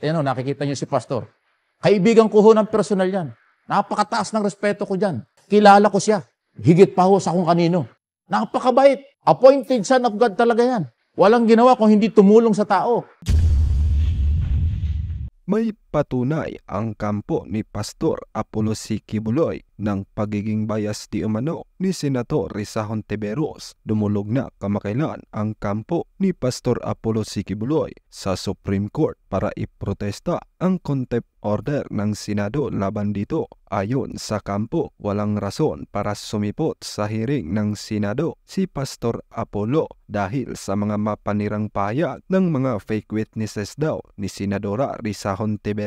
Ayan o, nakikita niyo si Pastor. Kaibigan ko ho ng personal yan. Napakataas ng respeto ko dyan. Kilala ko siya. Higit pa ho sa kung kanino. Napakabait. Appointed son of God talaga yan. Walang ginawa kung hindi tumulong sa tao. May patunay ang kampo ni Pastor Apollo C. Kibuloy ng pagiging bias di umano ni Senator Risa Hontiveros. Dumulog na kamakailan ang kampo ni Pastor Apollo C. Kibuloy sa Supreme Court para iprotesta ang contempt order ng Senado laban dito. Ayon sa kampo, walang rason para sumipot sa hearing ng Senado si Pastor Apollo dahil sa mga mapanirang payag ng mga fake witnesses daw ni Senadora Risa Hontiveros.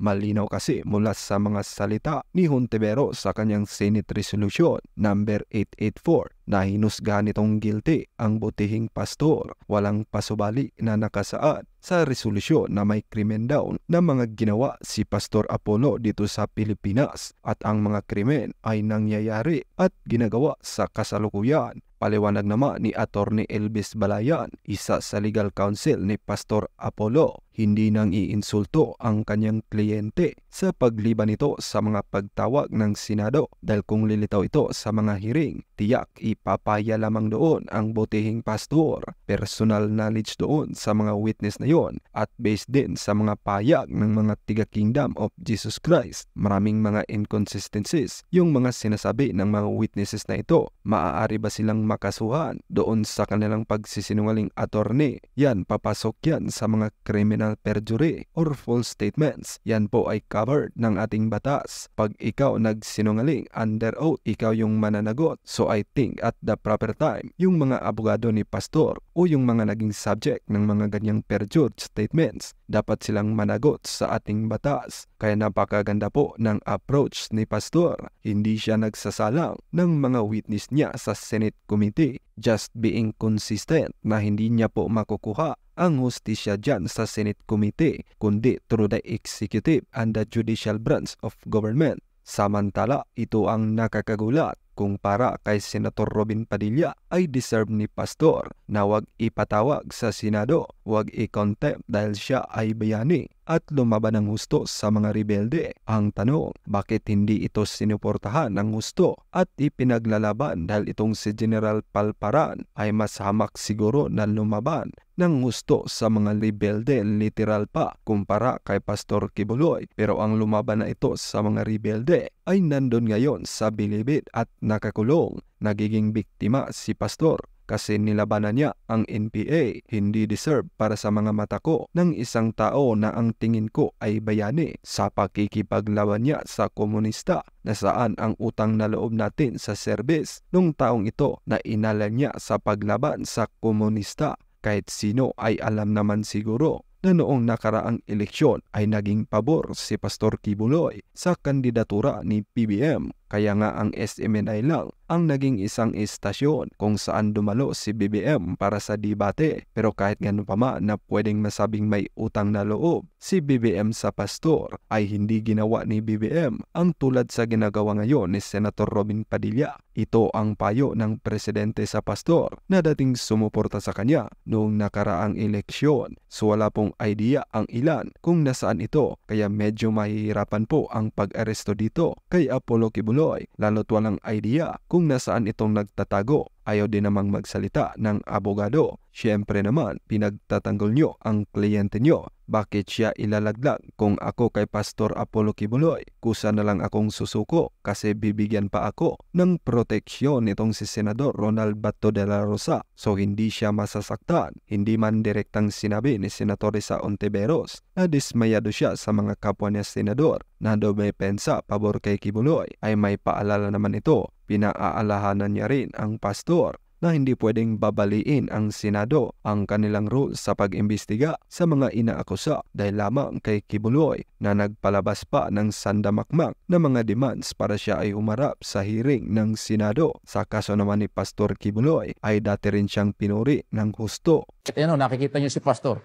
Malinaw kasi mula sa mga salita ni Hontiveros sa kanyang Senate Resolution number 884 na hinusgahan nitong guilty ang butihing pastor. Walang pasubali na nakasaad sa resolusyon na may krimen daw na mga ginawa si Pastor Apollo dito sa Pilipinas at ang mga krimen ay nangyayari at ginagawa sa kasalukuyan. Paliwanag naman ni Attorney Elvis Balayan, isa sa legal counsel ni Pastor Apollo, hindi nang iinsulto ang kanyang kliyente sa pagliban nito sa mga pagtawag ng Senado dahil kung lilitaw ito sa mga hearing, tiyak ipapaya lamang doon ang butihing pastor. Personal knowledge doon sa mga witness na yon at based din sa mga payag ng mga tiga-kingdom of Jesus Christ. Maraming mga inconsistencies yung mga sinasabi ng mga witnesses na ito. Maaari ba silang makasuhan doon sa kanilang pagsisinungaling attorney? Yan, papasok yan sa mga criminal perjury or false statements. Yan po ay covered ng ating batas. Pag ikaw nagsinungaling under oath, ikaw yung mananagot. So I think at the proper time, yung mga abogado ni pastor o yung mga naging subject ng mga ganyang perjured statements, dapat silang managot sa ating batas. Kaya napakaganda po ng approach ni pastor. Hindi siya nagsasalang ng mga witness niya sa Senate Committee. Just being consistent na hindi niya po makukuha ang hustisya dyan sa Senate Committee, kundi through the executive and the judicial branch of government. Samantala, ito ang nakakagulat kung para kay Senator Robin Padilla ay deserve ni Pastor na wag ipatawag sa Senado, wag i-contempt dahil siya ay bayani at lumaban ng husto sa mga rebelde. Ang tanong, bakit hindi ito sinuportahan ng husto at ipinaglalaban dahil itong si General Palparan ay mas hamak siguro na lumaban ng gusto sa mga rebelde literal pa kumpara kay Pastor Kibuloy pero ang lumaban na ito sa mga rebelde ay nandun ngayon sa bilibid at nakakulong. Nagiging biktima si Pastor kasi nilabanan niya ang NPA. Hindi deserve para sa mga mata ko ng isang tao na ang tingin ko ay bayani sa pakikipaglaban niya sa komunista na saan ang utang na loob natin sa serbis nung taong ito na inala niya sa paglaban sa komunista. Kahit sino ay alam naman siguro na noong nakaraang eleksyon ay naging pabor si Pastor Kibuloy sa kandidatura ni PBM kaya nga ang SMNI lang ang naging isang istasyon kung saan dumalo si BBM para sa debate. Pero kahit ganun pa man na pwedeng masabing may utang na loob, si BBM sa pastor ay hindi ginawa ni BBM ang tulad sa ginagawa ngayon ni Senator Robin Padilla. Ito ang payo ng presidente sa pastor na dating sumuporta sa kanya noong nakaraang eleksyon. So wala pong idea ang ilan kung nasaan ito kaya medyo mahihirapan po ang pag-aresto dito kay Apollo Kibuloy tuloy lalo't walang idea kung nasaan itong nagtatago. Ayaw din namang magsalita ng abogado. Siyempre naman, pinagtatanggol nyo ang kliyente nyo. Bakit siya ilalaglag kung ako kay Pastor Apollo Kibuloy? Kusa na lang akong susuko kasi bibigyan pa ako ng proteksyon nitong si Senador Ronald Bato de la Rosa. So hindi siya masasaktan. Hindi man direktang sinabi ni Senator Risa Ontiveros na dismayado siya sa mga kapwa niya senador na may pensa pabor kay Kibuloy ay may paalala naman ito Pinaaalahanan niya rin ang pastor na hindi pwedeng babaliin ang Senado ang kanilang rule sa pag-imbestiga sa mga inaakusa dahil lamang kay Kibuloy na nagpalabas pa ng sandamakmak na mga demands para siya ay umarap sa hearing ng Senado. Sa kaso naman ni Pastor Kibuloy ay dati rin siyang pinuri ng husto. Ayan o, nakikita niyo si Pastor.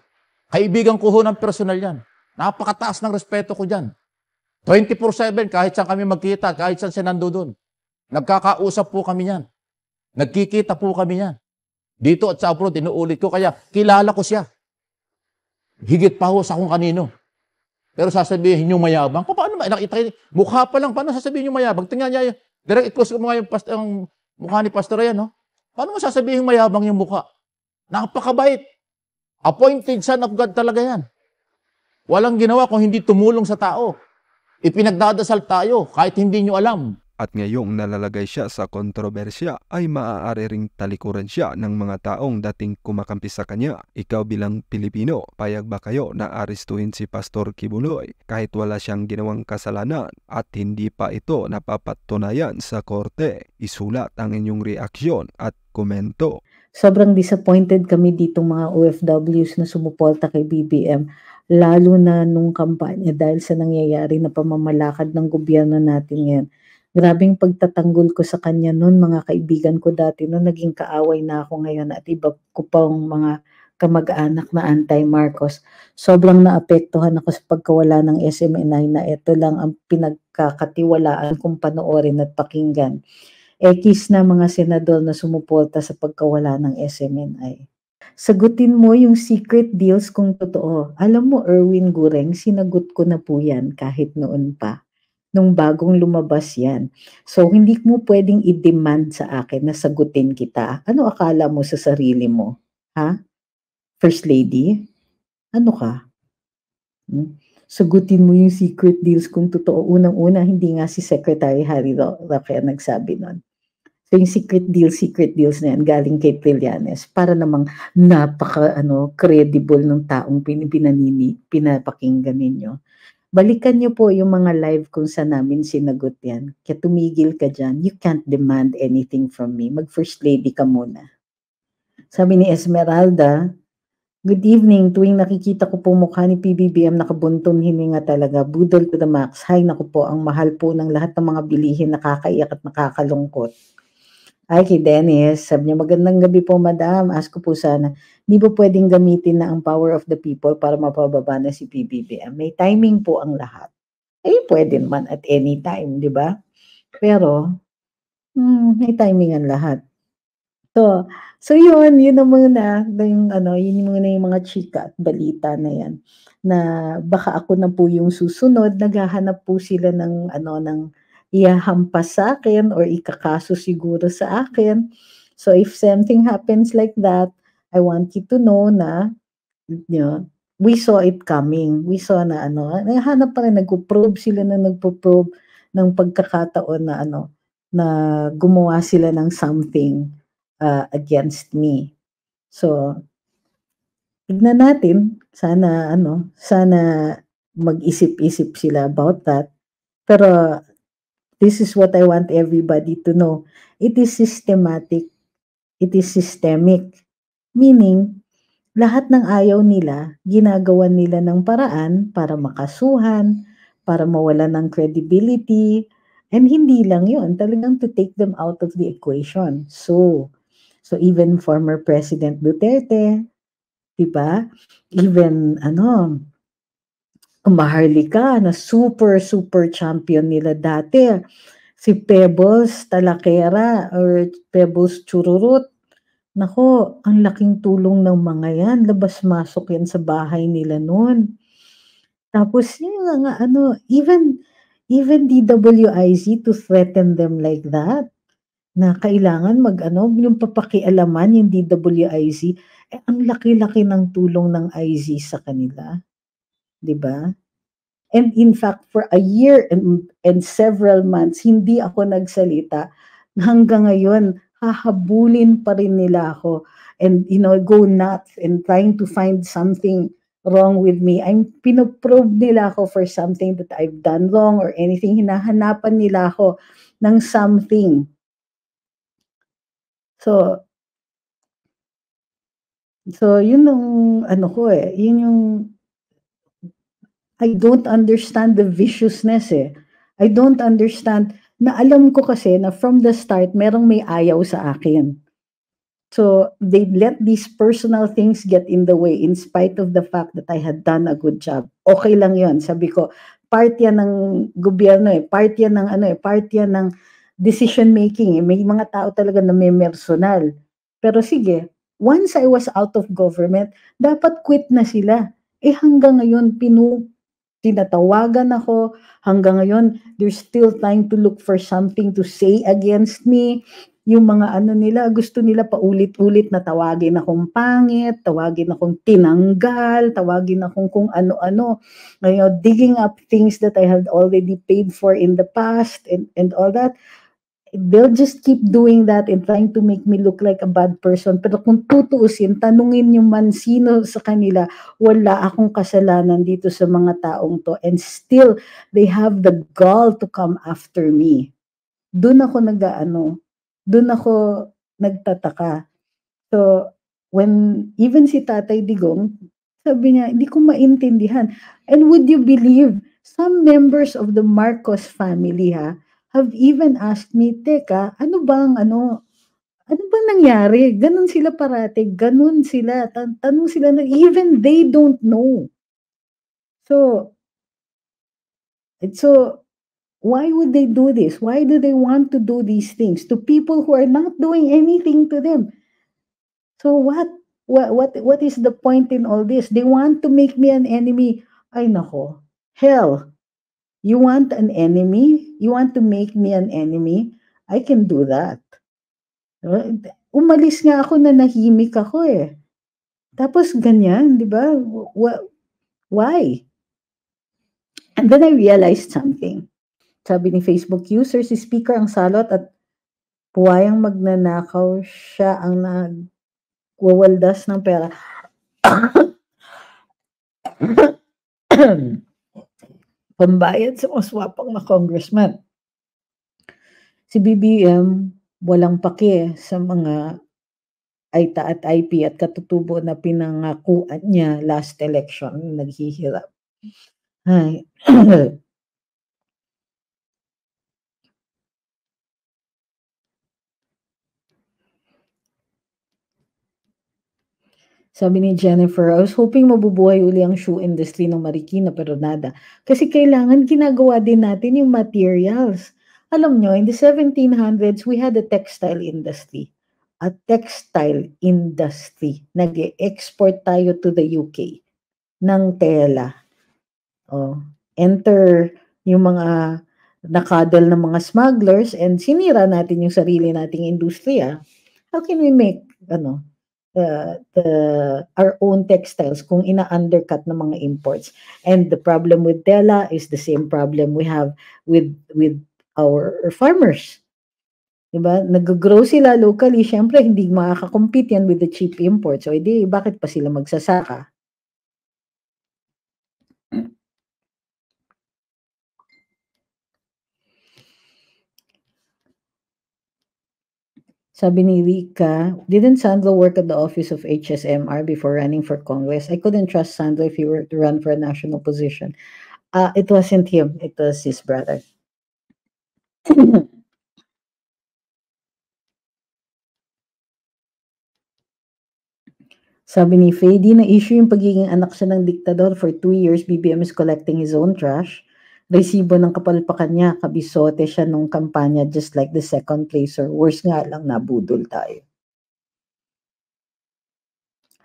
Kaibigan ko ho ng personal yan. Napakataas ng respeto ko dyan. 24-7, kahit saan kami magkita, kahit saan siya nandoon. Nagkakausap po kami yan. Nagkikita po kami yan. Dito at sa abroad, inuulit ko. Kaya kilala ko siya. Higit pa ho sa kung kanino. Pero sasabihin yung mayabang. Pa- Paano ba? Nakita mukha pa lang. Paano sasabihin yung mayabang? Tingnan niya yung, direct close mo nga yung, past, yung mukha ni Pastor yan, no? Paano mo sasabihin mayabang yung mukha? Napakabait. Appointed son of God talaga yan. Walang ginawa kung hindi tumulong sa tao. Ipinagdadasal tayo kahit hindi nyo alam. At ngayong nalalagay siya sa kontrobersya ay maaari ring talikuran siya ng mga taong dating kumakampi sa kanya. Ikaw bilang Pilipino, payag ba kayo na arestuhin si Pastor Kibuloy kahit wala siyang ginawang kasalanan at hindi pa ito napapatunayan sa korte? Isulat ang inyong reaksyon at komento. Sobrang disappointed kami dito mga OFWs na sumuporta kay BBM lalo na nung kampanya dahil sa nangyayari na pamamalakad ng gobyerno natin ngayon. Grabing pagtatanggol ko sa kanya noon, mga kaibigan ko dati noon, naging kaaway na ako ngayon at iba ko pang mga kamag-anak na anti-Marcos. Sobrang naapektuhan ako sa pagkawala ng SMNI na ito lang ang pinagkakatiwalaan kong panoorin at pakinggan. Ekis na mga senador na sumuporta sa pagkawala ng SMNI. Sagutin mo yung secret deals kung totoo. Alam mo, Erwin Gureng, sinagot ko na po yan kahit noon pa nung bagong lumabas yan. So, hindi mo pwedeng i-demand sa akin na sagutin kita. Ano akala mo sa sarili mo? Ha? First Lady? Ano ka? Hmm? Sagutin mo yung secret deals kung totoo. Unang-una, hindi nga si Secretary Harry Roque nagsabi nun. So, yung secret deals, secret deals na yan, galing kay Trillanes, para namang napaka, ano, credible ng taong pinipinanini, pinapakinggan ninyo balikan niyo po yung mga live kung saan namin sinagot yan. Kaya tumigil ka dyan. You can't demand anything from me. Mag-first lady ka muna. Sabi ni Esmeralda, Good evening. Tuwing nakikita ko po mukha ni PBBM nakabuntong hininga talaga. Budol to the max. Hay naku po, ang mahal po ng lahat ng mga bilihin nakakaiyak at nakakalungkot. Ay, kay Dennis, sabi niya, magandang gabi po, madam. Ask ko po sana, di ba pwedeng gamitin na ang power of the people para mapababa na si PBBM? May timing po ang lahat. Eh, pwede naman at any time, di ba? Pero, hmm, may timing ang lahat. So, so yun, yun na muna, yung, ano, yun muna yung mga chika at balita na yan. Na baka ako na po yung susunod, naghahanap po sila ng, ano, ng, ihahampas sa akin or ikakaso siguro sa akin. So if something happens like that, I want you to know na you know, we saw it coming. We saw na ano, nahanap pa rin, nagpo-probe sila na nagpo-probe ng pagkakataon na ano, na gumawa sila ng something uh, against me. So, tignan natin, sana ano, sana mag-isip-isip sila about that. Pero This is what I want everybody to know. It is systematic. It is systemic. Meaning, lahat ng ayaw nila, ginagawa nila ng paraan para makasuhan, para mawala ng credibility, and hindi lang yun, talagang to take them out of the equation. So, so even former President Duterte, di ba? Even, ano, Maharlika na super, super champion nila dati. Si Pebbles Talakera or Pebbles Chururut. Nako, ang laking tulong ng mga yan. Labas-masok yan sa bahay nila noon. Tapos yung nga ano, even even DWIZ to threaten them like that na kailangan mag ano, yung papakialaman yung DWIZ, eh, ang laki-laki ng tulong ng IZ sa kanila. 'Di ba? And in fact, for a year and, and several months, hindi ako nagsalita. Hanggang ngayon, hahabulin pa rin nila ako and you know, go nuts and trying to find something wrong with me. I'm pinoprobe nila ako for something that I've done wrong or anything. Hinahanapan nila ako ng something. So, so yun yung ano ko eh, yun yung I don't understand the viciousness eh. I don't understand na alam ko kasi na from the start merong may ayaw sa akin. So they let these personal things get in the way in spite of the fact that I had done a good job. Okay lang 'yon. Sabi ko, part yan ng gobyerno eh, part yan ng ano eh, part yan ng decision making. Eh. May mga tao talaga na may personal. Pero sige, once I was out of government, dapat quit na sila. Eh hanggang ngayon, pinu tinatawagan ako. Hanggang ngayon, they're still trying to look for something to say against me. Yung mga ano nila, gusto nila paulit-ulit na tawagin akong pangit, tawagin akong tinanggal, tawagin akong kung ano-ano. Ngayon, digging up things that I had already paid for in the past and, and all that they'll just keep doing that and trying to make me look like a bad person. Pero kung tutuusin, tanungin nyo man sino sa kanila, wala akong kasalanan dito sa mga taong to. And still, they have the gall to come after me. Doon ako nag-ano, doon ako nagtataka. So, when even si Tatay Digong, sabi niya, hindi ko maintindihan. And would you believe, some members of the Marcos family ha, have even asked me, teka, ano bang ano, ano bang nangyari? Ganon sila parate, ganon sila, tan tanong sila na even they don't know. So, so, why would they do this? Why do they want to do these things to people who are not doing anything to them? So what? What, what, what is the point in all this? They want to make me an enemy. Ay nako, hell, You want an enemy? You want to make me an enemy? I can do that. Umalis nga ako na nahimik ako eh. Tapos ganyan, di ba? Why? And then I realized something. Sabi ni Facebook user, si speaker ang salot at puwayang magnanakaw siya ang nagwawaldas ng pera. pambayad sa maswapang na congressman. Si BBM, walang pake sa mga AITA at IP at katutubo na pinangakuan niya last election, naghihirap. Ay. Sabi ni Jennifer, I was hoping mabubuhay uli ang shoe industry ng Marikina pero nada. Kasi kailangan ginagawa din natin yung materials. Alam nyo, in the 1700s, we had a textile industry. A textile industry. Nag-export tayo to the UK ng tela. Oh, enter yung mga nakadal ng mga smugglers and sinira natin yung sarili nating industriya. How can we make ano, the, the our own textiles kung ina-undercut ng mga imports. And the problem with Dela is the same problem we have with with our farmers. Diba? Nag-grow sila locally, syempre hindi makaka-compete yan with the cheap imports. So, edi, bakit pa sila magsasaka? Sabi ni Rika, didn't Sandro work at the office of HSMR before running for Congress? I couldn't trust Sandro if he were to run for a national position. Uh, it wasn't him, it was his brother. Sabi ni Faye, di na issue yung pagiging anak siya ng diktador for two years, BBM is collecting his own trash resibo ng kapalpakan niya, kabisote siya nung kampanya just like the second placer. Worse nga lang, nabudol tayo.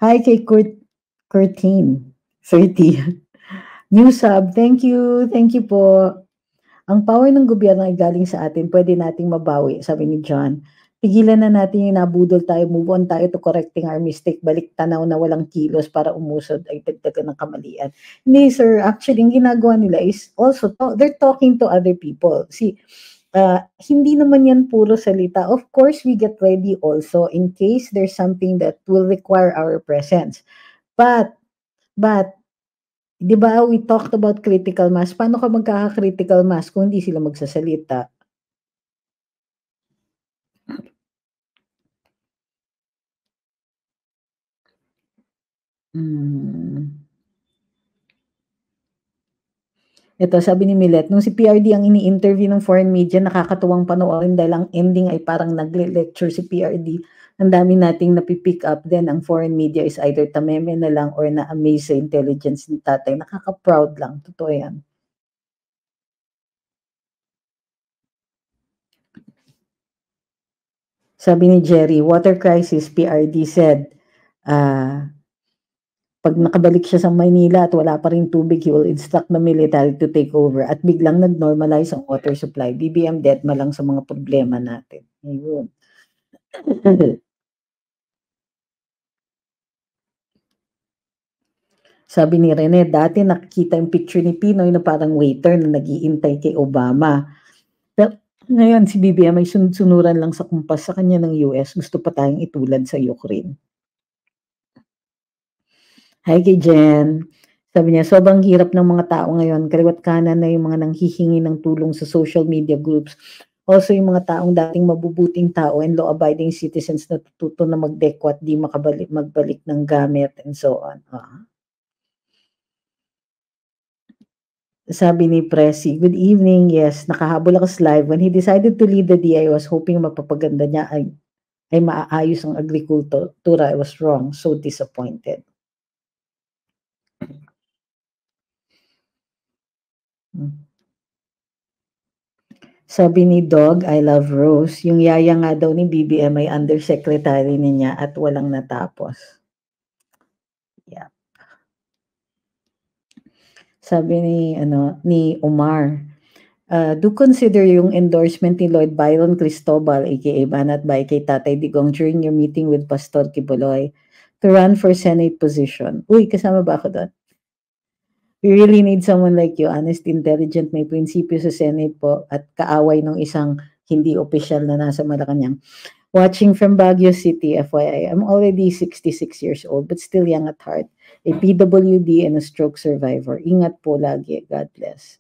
Hi kay Kurt, Curtin, 30. New sub, thank you, thank you po. Ang power ng gobyerno ay galing sa atin, pwede nating mabawi, sabi ni John tigilan na natin yung nabudol tayo, move on tayo to correcting our mistake, balik tanaw na walang kilos para umusod ay dagdagan ng kamalian. Hindi sir, actually, yung ginagawa nila is also, to, they're talking to other people. See, uh, hindi naman yan puro salita. Of course, we get ready also in case there's something that will require our presence. But, but, di ba we talked about critical mass. Paano ka magkaka-critical mass kung hindi sila magsasalita? Hmm. Ito, sabi ni Millet, nung si PRD ang ini-interview ng foreign media, nakakatuwang panoorin dahil ang ending ay parang nagle-lecture si PRD. Ang dami nating napipick up then ang foreign media is either tameme na lang or na-amaze sa intelligence ni tatay. Nakaka-proud lang. Totoo yan. Sabi ni Jerry, water crisis, PRD said, uh, pag nakabalik siya sa Maynila at wala pa rin tubig, he will instruct the military to take over at biglang nag-normalize ang water supply. BBM dead ma lang sa mga problema natin. Ayun. Sabi ni Rene, dati nakikita yung picture ni Pinoy na parang waiter na nagiintay kay Obama. Pero ngayon si BBM ay sunod-sunuran lang sa kumpas sa kanya ng US. Gusto pa tayong itulad sa Ukraine. Hi kay Jen. Sabi niya, sobrang hirap ng mga tao ngayon. Kaliwat kanan na yung mga nanghihingi ng tulong sa social media groups. Also, yung mga taong dating mabubuting tao and law-abiding citizens na tututo na magdeko at di makabalik, magbalik ng gamit and so on. Ah. Sabi ni Presi, good evening. Yes, nakahabol ako sa live. When he decided to lead the DI, I was hoping mapapaganda niya ay, ay maaayos ang agrikultura. I was wrong. So disappointed. Sabi ni Dog, I love Rose, yung yaya nga daw ni BBM ay undersecretary niya at walang natapos. Yeah. Sabi ni ano ni Omar, uh, do consider yung endorsement ni Lloyd Byron Cristobal aka Banat Bay kay Tatay Digong during your meeting with Pastor Kibuloy to run for Senate position. Uy, kasama ba ako doon? We really need someone like you, honest, intelligent, may prinsipyo sa Senate po at kaaway ng isang hindi official na nasa Malacanang. Watching from Baguio City, FYI, I'm already 66 years old but still young at heart. A PWD and a stroke survivor. Ingat po lagi. God bless.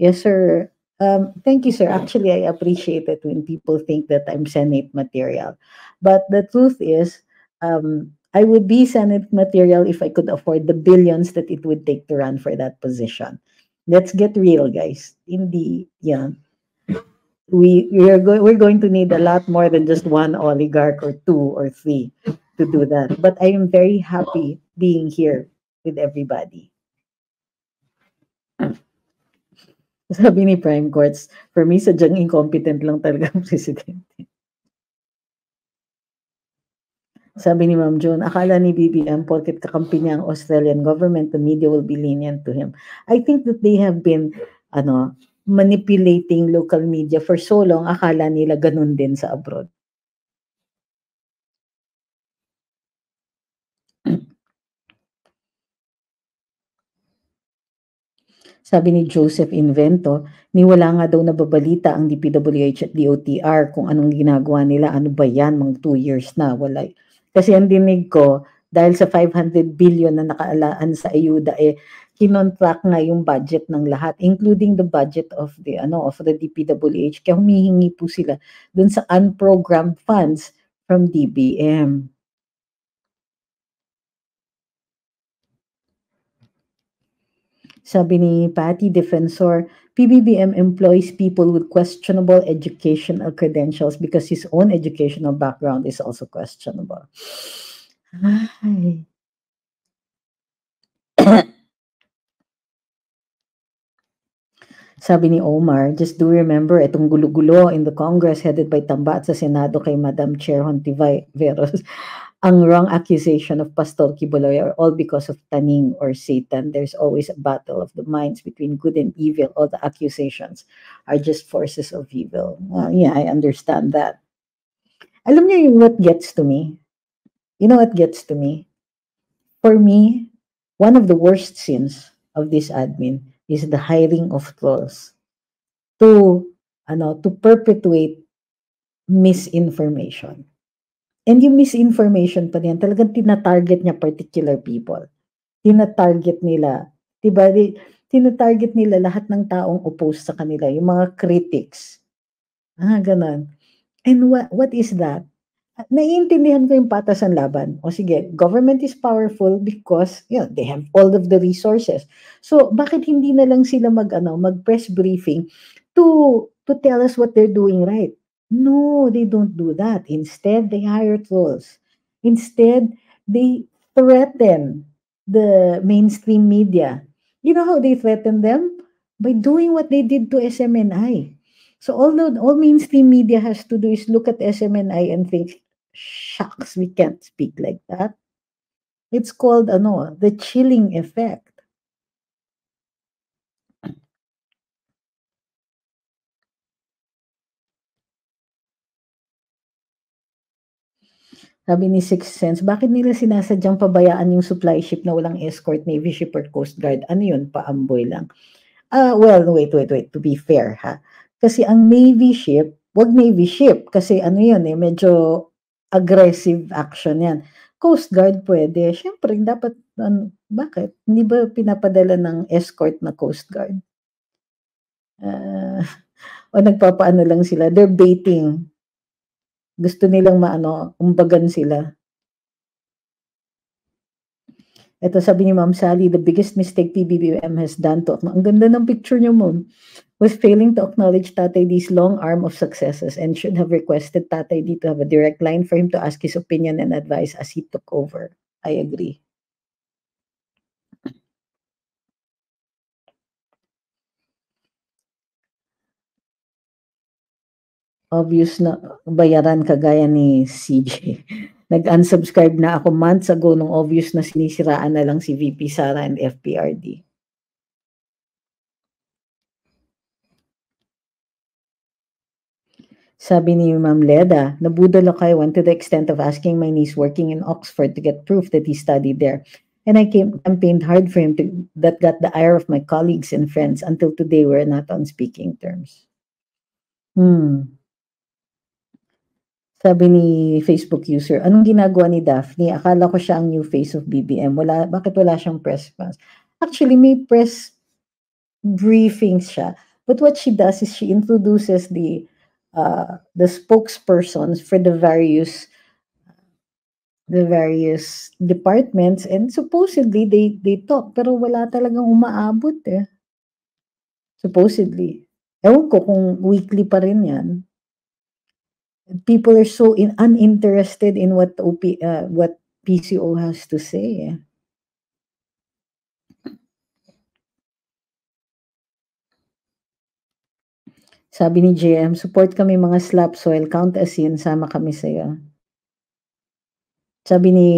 Yes, sir. Um, thank you, sir. Actually, I appreciate it when people think that I'm Senate material. But the truth is, um, I would be Senate material if I could afford the billions that it would take to run for that position. Let's get real, guys. Hindi, yeah. We we are going we're going to need a lot more than just one oligarch or two or three to do that. But I am very happy being here with everybody. Sabi ni Prime Courts, for me, sadyang incompetent lang talaga ang presidente. Sabi ni Ma'am Joan, akala ni BBM porket kakampi niya ang Australian government, the media will be lenient to him. I think that they have been ano, manipulating local media for so long, akala nila ganun din sa abroad. Sabi ni Joseph Invento, ni wala nga daw nababalita ang DPWH at DOTR kung anong ginagawa nila. Ano ba yan? Mga two years na. Wala. Kasi ang dinig ko, dahil sa 500 billion na nakaalaan sa ayuda, eh, kinontract nga yung budget ng lahat, including the budget of the, ano, of the DPWH. Kaya humihingi po sila dun sa unprogrammed funds from DBM. Sabi ni Patty Defensor, PBBM employs people with questionable educational credentials because his own educational background is also questionable. Ay. Sabi ni Omar, just do remember itong gulo-gulo in the Congress headed by Tamba at sa Senado kay Madam Chair Hontiveros ang wrong accusation of Pastor Kibuloy are all because of Taning or Satan. There's always a battle of the minds between good and evil. All the accusations are just forces of evil. Yeah, I understand that. Alam niyo yung what gets to me? You know what gets to me? For me, one of the worst sins of this admin is the hiring of trolls to ano to perpetuate misinformation. And yung misinformation pa niyan, talagang tinatarget niya particular people. Tinatarget nila, diba? Di, tinatarget nila lahat ng taong opposed sa kanila, yung mga critics. Ah, ganun. And what, what is that? Naiintindihan ko yung patasan laban. O sige, government is powerful because you know, they have all of the resources. So, bakit hindi na lang sila mag, ano, mag press briefing to, to tell us what they're doing right? No, they don't do that. Instead, they hire trolls. Instead, they threaten the mainstream media. You know how they threaten them? By doing what they did to SMNI. So all the, all mainstream media has to do is look at SMNI and think, shucks, we can't speak like that. It's called ano, the chilling effect. Sabi ni Six Sense, bakit nila sinasadyang pabayaan yung supply ship na walang escort, Navy ship or Coast Guard? Ano yun? Paamboy lang. Ah, well, wait, wait, wait. To be fair, ha? Kasi ang Navy ship, wag Navy ship. Kasi ano yun eh, medyo aggressive action yan. Coast Guard pwede. Siyempre, dapat, ano, bakit? Hindi ba pinapadala ng escort na Coast Guard? Ah, o nagpapaano lang sila. They're baiting. Gusto nilang maano, umbagan sila. Ito sabi ni Ma'am Sally, the biggest mistake PBBM has done to, ang ganda ng picture niyo, Ma'am, was failing to acknowledge Tatay D's long arm of successes and should have requested Tatay D to have a direct line for him to ask his opinion and advice as he took over. I agree. Obvious na bayaran kagaya ni CJ. Nag-unsubscribe na ako months ago nung obvious na sinisiraan na lang si VP Sara and FPRD. Sabi ni Ma'am Leda, nabudol ako I went to the extent of asking my niece working in Oxford to get proof that he studied there. And I came, campaigned hard for him to, that got the ire of my colleagues and friends until today we're not on speaking terms. Hmm. Sabi ni Facebook user, anong ginagawa ni Daphne? Akala ko siya ang new face of BBM. Wala, bakit wala siyang press pass? Actually, may press briefings siya. But what she does is she introduces the uh, the spokespersons for the various the various departments and supposedly they they talk pero wala talagang umaabot eh. Supposedly. Ewan ko kung weekly pa rin yan people are so in, uninterested in what OP, uh, what PCO has to say. Sabi ni JM, support kami mga slap soil, count as in, sama kami sa'yo. Sabi ni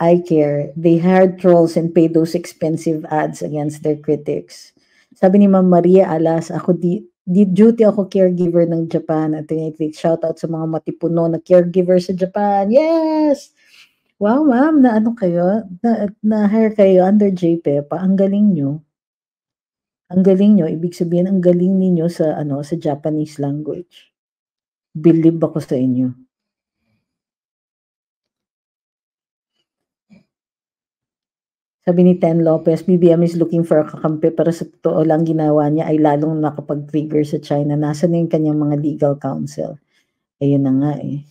iCare, they hired trolls and paid those expensive ads against their critics. Sabi ni Ma'am Maria Alas, ako di duty ako caregiver ng Japan at shout out sa mga matipuno na caregiver sa Japan. Yes! Wow, ma'am, na ano kayo? Na, na hire kayo under JPEPA. Ang galing nyo. Ang galing nyo. Ibig sabihin, ang galing ninyo sa, ano, sa Japanese language. Believe ako sa inyo. Sabi ni Ten Lopez, BBM is looking for a kakampi pero sa totoo lang ginawa niya ay lalong nakapag-trigger sa China. Nasaan na yung kanyang mga legal counsel? Ayun na nga eh.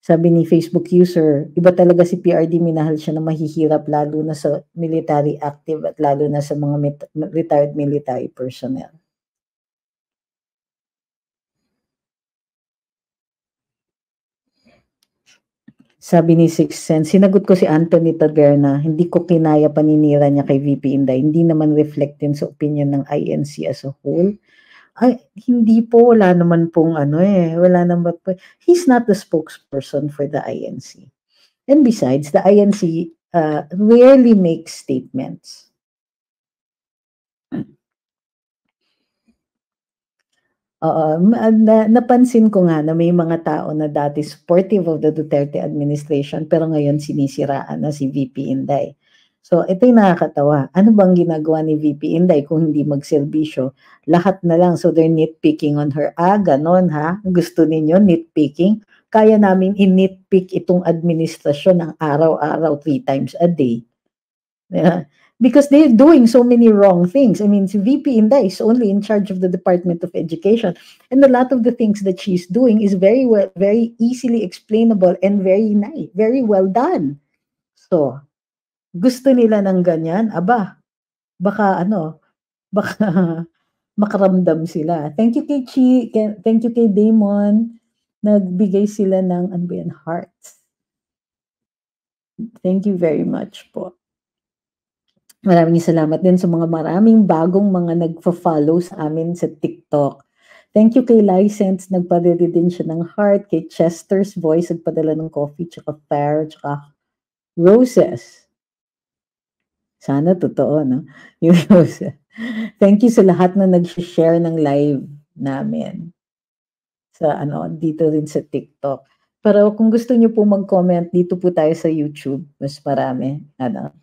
Sabi ni Facebook user, iba talaga si PRD, minahal siya na mahihirap lalo na sa military active at lalo na sa mga retired military personnel. Sabi ni Six Sense, sinagot ko si Anthony Taberna, hindi ko kinaya paninira niya kay VP Inday. Hindi naman reflect din sa opinion ng INC as a whole. Ay, hindi po, wala naman pong ano eh, wala naman po. He's not the spokesperson for the INC. And besides, the INC uh, rarely makes statements. Oo, na, napansin ko nga na may mga tao na dati supportive of the Duterte administration pero ngayon sinisiraan na si VP Inday. So ito yung nakakatawa. Ano bang ginagawa ni VP Inday kung hindi magserbisyo? Lahat na lang. So they're nitpicking on her. Ah, ganon ha? Gusto ninyo nitpicking? Kaya namin in-nitpick itong administrasyon ng araw-araw three times a day. Yeah because they're doing so many wrong things. I mean, si VP Inday is only in charge of the Department of Education, and a lot of the things that she's doing is very well, very easily explainable and very nice, very well done. So, gusto nila ng ganyan, aba, baka ano, baka makaramdam sila. Thank you kay Chi, thank you kay Damon. Nagbigay sila ng ano yan, hearts. Thank you very much po. Maraming salamat din sa mga maraming bagong mga nagfa-follow sa amin sa TikTok. Thank you kay License, nagpadala din siya ng heart. Kay Chester's Voice, nagpadala ng coffee, tsaka fire, tsaka roses. Sana totoo, no? Yung roses. Thank you sa lahat na nag-share ng live namin. Sa ano, dito rin sa TikTok. Pero kung gusto niyo po mag-comment, dito po tayo sa YouTube. Mas marami. Ano,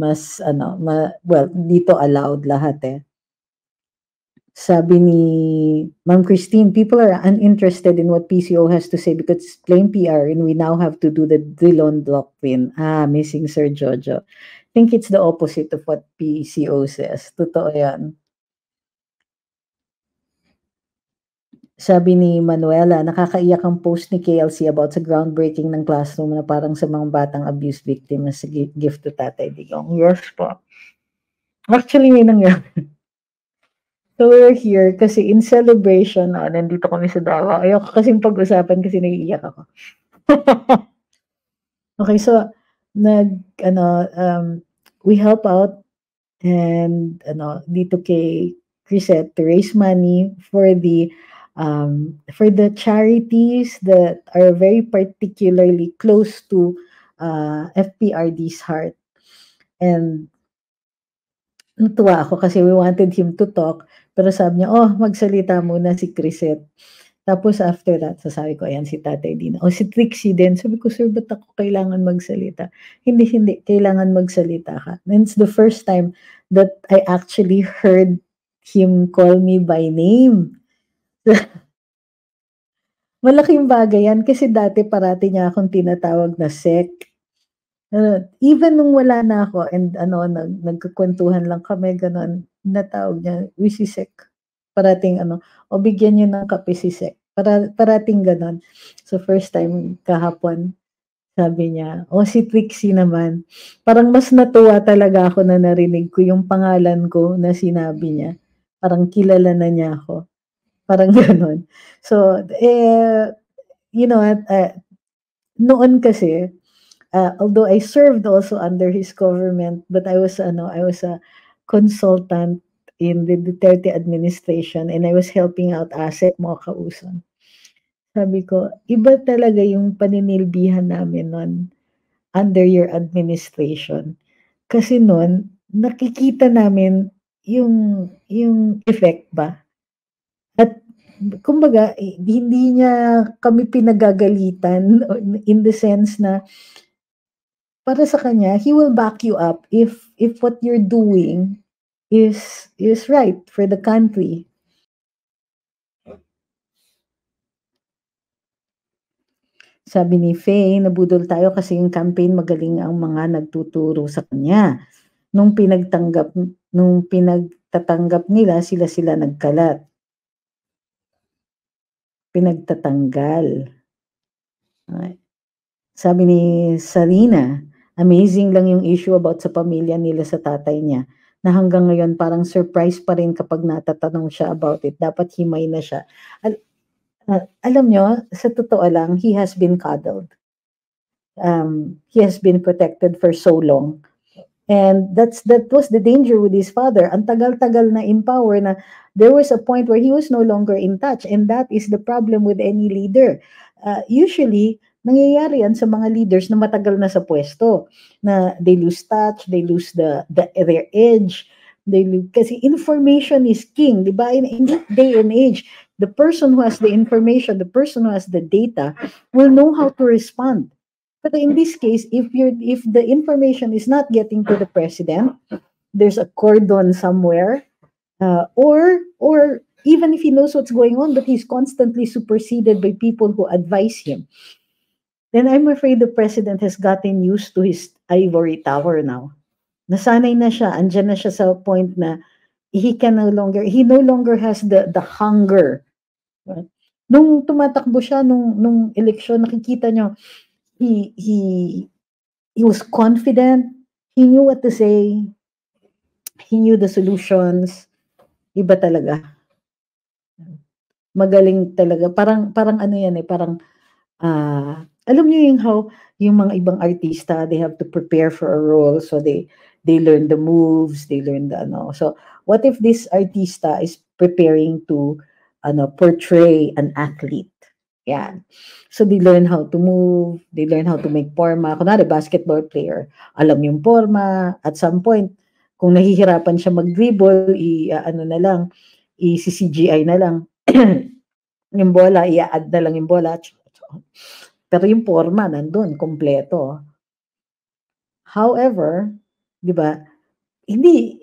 mas ano, ma, well, dito allowed lahat eh. Sabi ni Ma'am Christine, people are uninterested in what PCO has to say because it's plain PR and we now have to do the Dillon doctrine. Ah, missing Sir Jojo. I think it's the opposite of what PCO says. Totoo yan. Sabi ni Manuela, nakakaiyak ang post ni KLC about sa groundbreaking ng classroom na parang sa mga batang abuse victim na gift to Tatay Digong. Yes po. Actually, may nangyari. So we're here kasi in celebration, ah, nandito kami sa Davao. Ayoko kasing pag-usapan kasi naiiyak ako. okay, so nag ano um we help out and ano dito kay Chrisette to raise money for the um for the charities that are very particularly close to uh FPRD's heart. And natuwa ako kasi we wanted him to talk pero sabi niya, oh, magsalita muna si Chrisette. Tapos after that, sasabi ko, ayan si Tatay Dina. O si Trixie din. Sabi ko, sir, ba't ako kailangan magsalita? Hindi, hindi. Kailangan magsalita ka. And it's the first time that I actually heard him call me by name. Malaking bagay yan kasi dati parati niya akong tinatawag na sec. Uh, even nung wala na ako and ano, nag, nagkakwentuhan lang kami, ganon, natawag niya, we si sec. Parating ano, o bigyan niyo ng kape si sec. Para, parating ganon. So first time kahapon, sabi niya, o si Trixie naman. Parang mas natuwa talaga ako na narinig ko yung pangalan ko na sinabi niya. Parang kilala na niya ako. Parang ganon. So, eh, you know, uh, noon kasi, uh, although I served also under his government, but I was, ano, I was a consultant in the Duterte administration and I was helping out ASEC mga kausan. Sabi ko, iba talaga yung paninilbihan namin nun under your administration. Kasi nun, nakikita namin yung, yung effect ba? Kumbaga, hindi niya kami pinagagalitan in the sense na para sa kanya, he will back you up if if what you're doing is is right for the country. Sabi ni Faye, nabudol tayo kasi yung campaign magaling ang mga nagtuturo sa kanya. Nung pinagtanggap nung pinagtatanggap nila, sila sila nagkalat. Pinagtatanggal. Sabi ni Sarina, amazing lang yung issue about sa pamilya nila sa tatay niya na hanggang ngayon parang surprise pa rin kapag natatanong siya about it. Dapat himay na siya. Al- uh, alam nyo, sa totoo lang, he has been coddled. Um, he has been protected for so long. And that's that was the danger with his father. Ang tagal-tagal na in power na there was a point where he was no longer in touch. And that is the problem with any leader. Uh, usually, nangyayari yan sa mga leaders na matagal na sa pwesto na they lose touch they lose the, the their edge they lose, kasi information is king di ba in, in day and age the person who has the information the person who has the data will know how to respond but in this case if you're if the information is not getting to the president there's a cordon somewhere uh, or or even if he knows what's going on but he's constantly superseded by people who advise him then I'm afraid the president has gotten used to his ivory tower now. Nasanay na siya, andyan na siya sa point na he can no longer, he no longer has the the hunger. Nung tumatakbo siya nung nung eleksyon, nakikita niyo he he he was confident, he knew what to say, he knew the solutions. Iba talaga. Magaling talaga. Parang parang ano yan eh, parang ah alam niyo yung how yung mga ibang artista they have to prepare for a role so they they learn the moves they learn the ano so what if this artista is preparing to ano portray an athlete Yan. So they learn how to move, they learn how to make forma. Kunwari, basketball player, alam yung forma. At some point, kung nahihirapan siya mag-dribble, i, uh, ano na lang, i-CGI na lang. yung bola, i-add na lang yung bola. Pero yung forma, nandun, kompleto. However, di ba, hindi,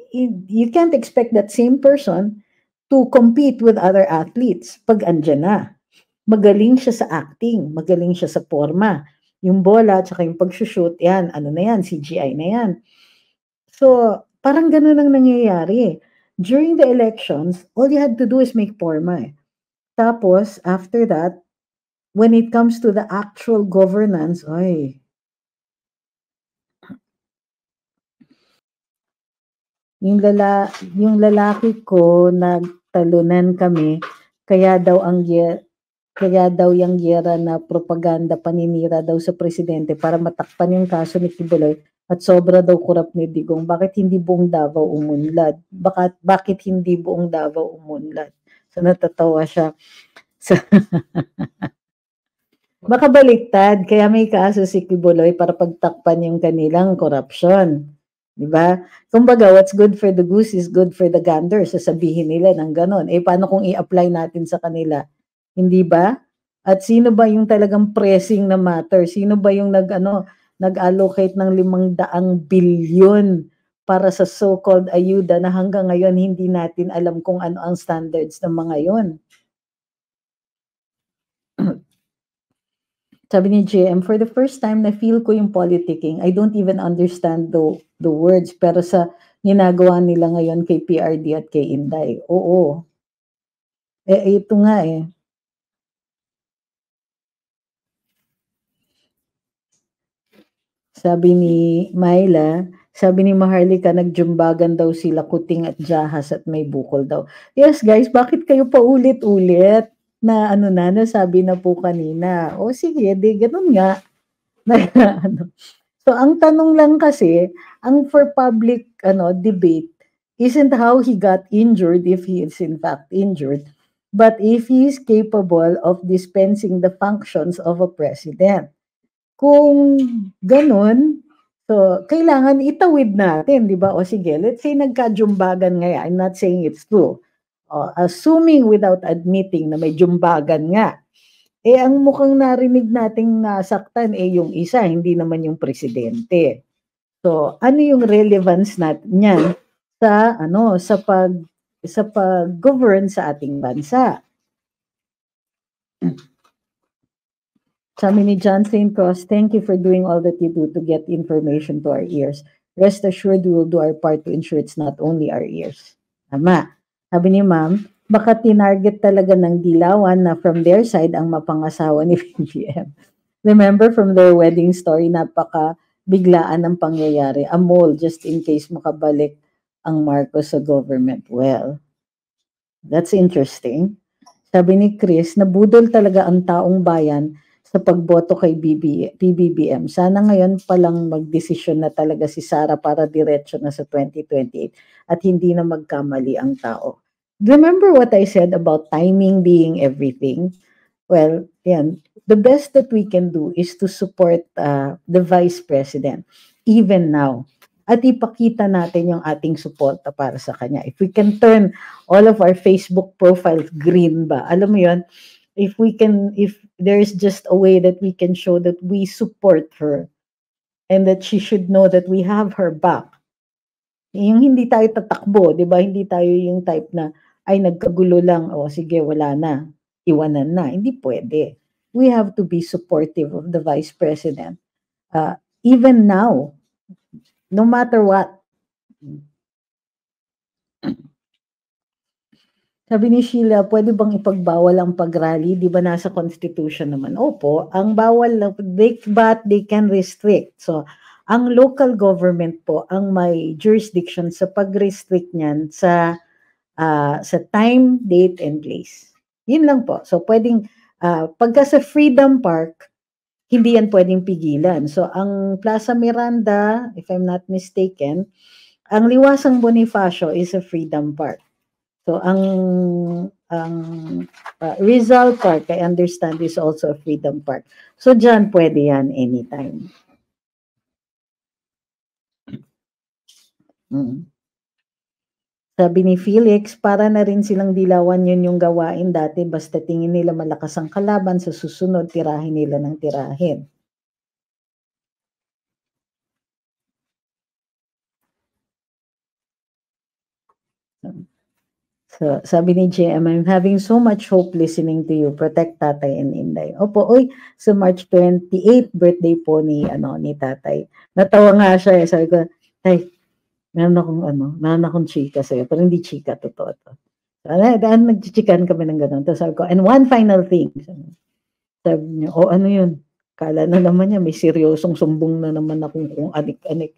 you can't expect that same person to compete with other athletes pag andyan na. Magaling siya sa acting, magaling siya sa forma. Yung bola, tsaka yung pag-shoot, yan, ano na yan, CGI na yan. So, parang ganun ang nangyayari. During the elections, all you had to do is make forma. Eh. Tapos, after that, when it comes to the actual governance, ay, yung lala yung lalaki ko nagtalunan kami kaya daw ang kaya daw yung gera na propaganda paninira daw sa presidente para matakpan yung kaso ni Kibuloy at sobra daw kurap ni Digong. Bakit hindi buong Davao umunlad? Bakit, bakit hindi buong Davao umunlad? So natatawa siya. So, Baka baliktad, kaya may kaso si Kibuloy para pagtakpan yung kanilang corruption. Di ba? Kumbaga, what's good for the goose is good for the gander. Sasabihin nila ng ganon. Eh, paano kung i-apply natin sa kanila? Hindi ba? At sino ba yung talagang pressing na matter? Sino ba yung nag, ano, nag-allocate ng limang daang bilyon para sa so-called ayuda na hanggang ngayon hindi natin alam kung ano ang standards ng mga yon. Sabi ni JM, for the first time na feel ko yung politicking, I don't even understand the, the words, pero sa ginagawa nila ngayon kay PRD at kay Inday, oo. Eh, ito nga eh. Sabi ni Myla, sabi ni Maharlika, nagjumbagan daw sila kuting at jahas at may bukol daw. Yes guys, bakit kayo pa ulit-ulit? na ano na, nasabi na po kanina. O sige, di ganun nga. So ang tanong lang kasi, ang for public ano debate isn't how he got injured if he is in fact injured, but if he is capable of dispensing the functions of a president. Kung ganun, so kailangan itawid natin, di ba? O sige, let's say nagkajumbagan ngayon. I'm not saying it's true Uh, assuming without admitting na may jumbagan nga, eh ang mukhang narinig nating nasaktan eh yung isa, hindi naman yung presidente. So, ano yung relevance natin niyan sa ano sa pag sa pag-govern sa ating bansa? Sabi ni John St. Cross, thank you for doing all that you do to get information to our ears. Rest assured we will do our part to ensure it's not only our ears. Tama. Sabi ni ma'am, baka tinarget talaga ng dilawan na from their side ang mapangasawa ni BBM. Remember from their wedding story, napaka biglaan ang pangyayari. A mole just in case makabalik ang Marcos sa government. Well, that's interesting. Sabi ni Chris, nabudol talaga ang taong bayan sa pagboto kay BB, PBBM. Sana ngayon palang magdesisyon na talaga si Sara para diretso na sa 2028 at hindi na magkamali ang tao. Remember what I said about timing being everything? Well, yan. The best that we can do is to support uh, the Vice President even now at ipakita natin yung ating suporta para sa kanya. If we can turn all of our Facebook profiles green ba, alam mo yon if we can, if there's just a way that we can show that we support her and that she should know that we have her back. Yung hindi tayo tatakbo, di ba? Hindi tayo yung type na, ay nagkagulo lang, o oh, sige, wala na, iwanan na. Hindi pwede. We have to be supportive of the Vice President. Uh, even now, no matter what, Sabi ni Sheila, pwede bang ipagbawal ang pag-rally? Di ba nasa constitution naman? Opo, ang bawal, they, but they can restrict. So, ang local government po ang may jurisdiction sa pag-restrict niyan sa uh, sa time, date, and place. Yun lang po. So, pwedeng, uh, pagka sa Freedom Park, hindi yan pwedeng pigilan. So, ang Plaza Miranda, if I'm not mistaken, ang Liwasang Bonifacio is a Freedom Park. So ang ang uh, Rizal Park, I understand is also a Freedom Park. So dyan pwede yan anytime. Mm. Sabi ni Felix, para na rin silang dilawan yun yung gawain dati basta tingin nila malakas ang kalaban sa susunod, tirahin nila ng tirahin. So, sabi ni JM, I'm having so much hope listening to you. Protect tatay and inday. Opo, oy, sa March 28, birthday po ni, ano, ni tatay. Natawa nga siya eh. Sabi ko, tay, meron akong, ano, meron akong chika sa'yo. Pero hindi chika, totoo to. So, ano, daan nagchichikan kami ng gano'n. Tapos sabi ko, and one final thing. Sabi niya, oh, ano yun? Kala na naman niya, may seryosong sumbong na naman akong kung anik-anik.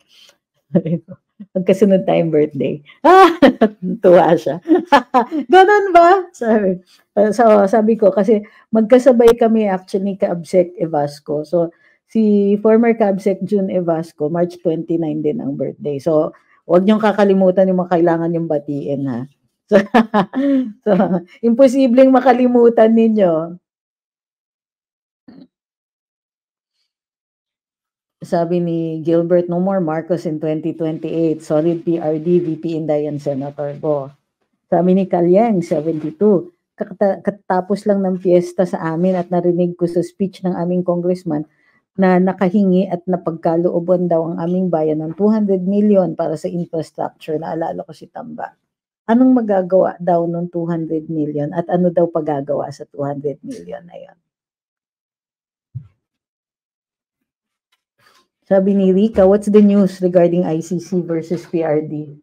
Magkasunod tayong birthday. Ah, tuwa siya. Ganon ba? Sabi, uh, so, sabi ko, kasi magkasabay kami actually ka-Absec Evasco. So, si former ka-Absec June Evasco, March 29 din ang birthday. So, huwag niyong kakalimutan yung mga kailangan yung batiin, ha? So, so imposibleng makalimutan ninyo. Sabi ni Gilbert, no more Marcos in 2028. Solid PRD, VP Inday, and Senator Go. Sabi ni Kalyeng, 72. Kakata- Katapos lang ng fiesta sa amin at narinig ko sa speech ng aming congressman na nakahingi at napagkalooban daw ang aming bayan ng 200 million para sa infrastructure. Naalala ko si Tamba. Anong magagawa daw ng 200 million at ano daw pagagawa sa 200 million na yon? Sabi ni Rika, what's the news regarding ICC versus PRD?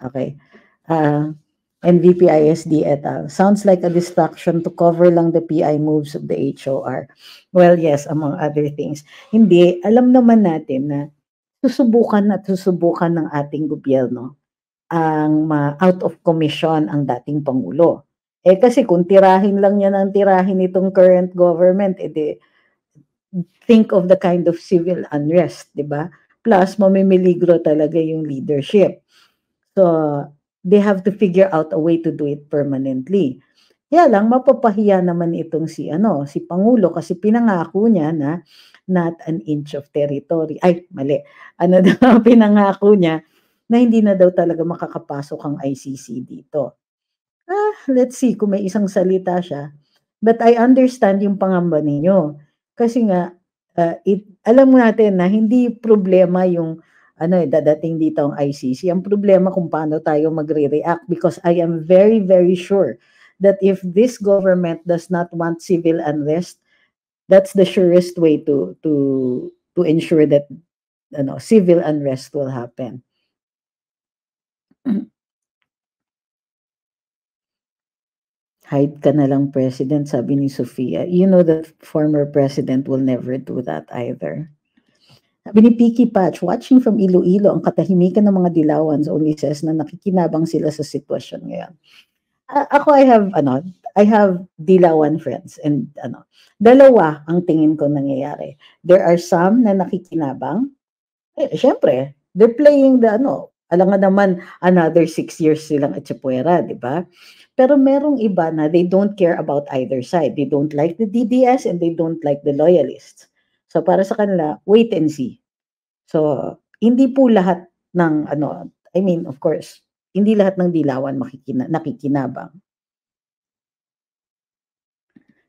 Okay. Uh, NVP ISD et al. Sounds like a distraction to cover lang the PI moves of the HOR. Well, yes, among other things. Hindi, alam naman natin na susubukan at susubukan ng ating gobyerno ang ma- out of commission ang dating Pangulo. Eh kasi kung tirahin lang niya ng tirahin itong current government, edi think of the kind of civil unrest, di ba? Plus, mamimiligro talaga yung leadership. So, they have to figure out a way to do it permanently. Kaya lang, mapapahiya naman itong si, ano, si Pangulo kasi pinangako niya na not an inch of territory. Ay, mali. Ano daw, pinangako niya na hindi na daw talaga makakapasok ang ICC dito. Ah, let's see kung may isang salita siya. But I understand yung pangamba ninyo. Kasi nga, uh, it, alam natin na hindi problema yung ano eh, dadating dito ang ICC. Ang problema kung paano tayo magre-react because I am very, very sure that if this government does not want civil unrest, that's the surest way to to to ensure that ano, civil unrest will happen. Hide ka na lang, President, sabi ni Sofia. You know that former president will never do that either. Sabi ni Piki Patch, watching from Iloilo, ang katahimikan ng mga dilawans only says na nakikinabang sila sa sitwasyon ngayon. A- ako, I have, ano, I have dilawan friends and ano, dalawa ang tingin ko nangyayari. There are some na nakikinabang. Eh, syempre, they're playing the ano, alam nga naman, another six years silang at di ba? Pero merong iba na they don't care about either side. They don't like the DDS and they don't like the loyalists. So para sa kanila, wait and see. So hindi po lahat ng ano, I mean, of course, hindi lahat ng dilawan makikina, nakikinabang.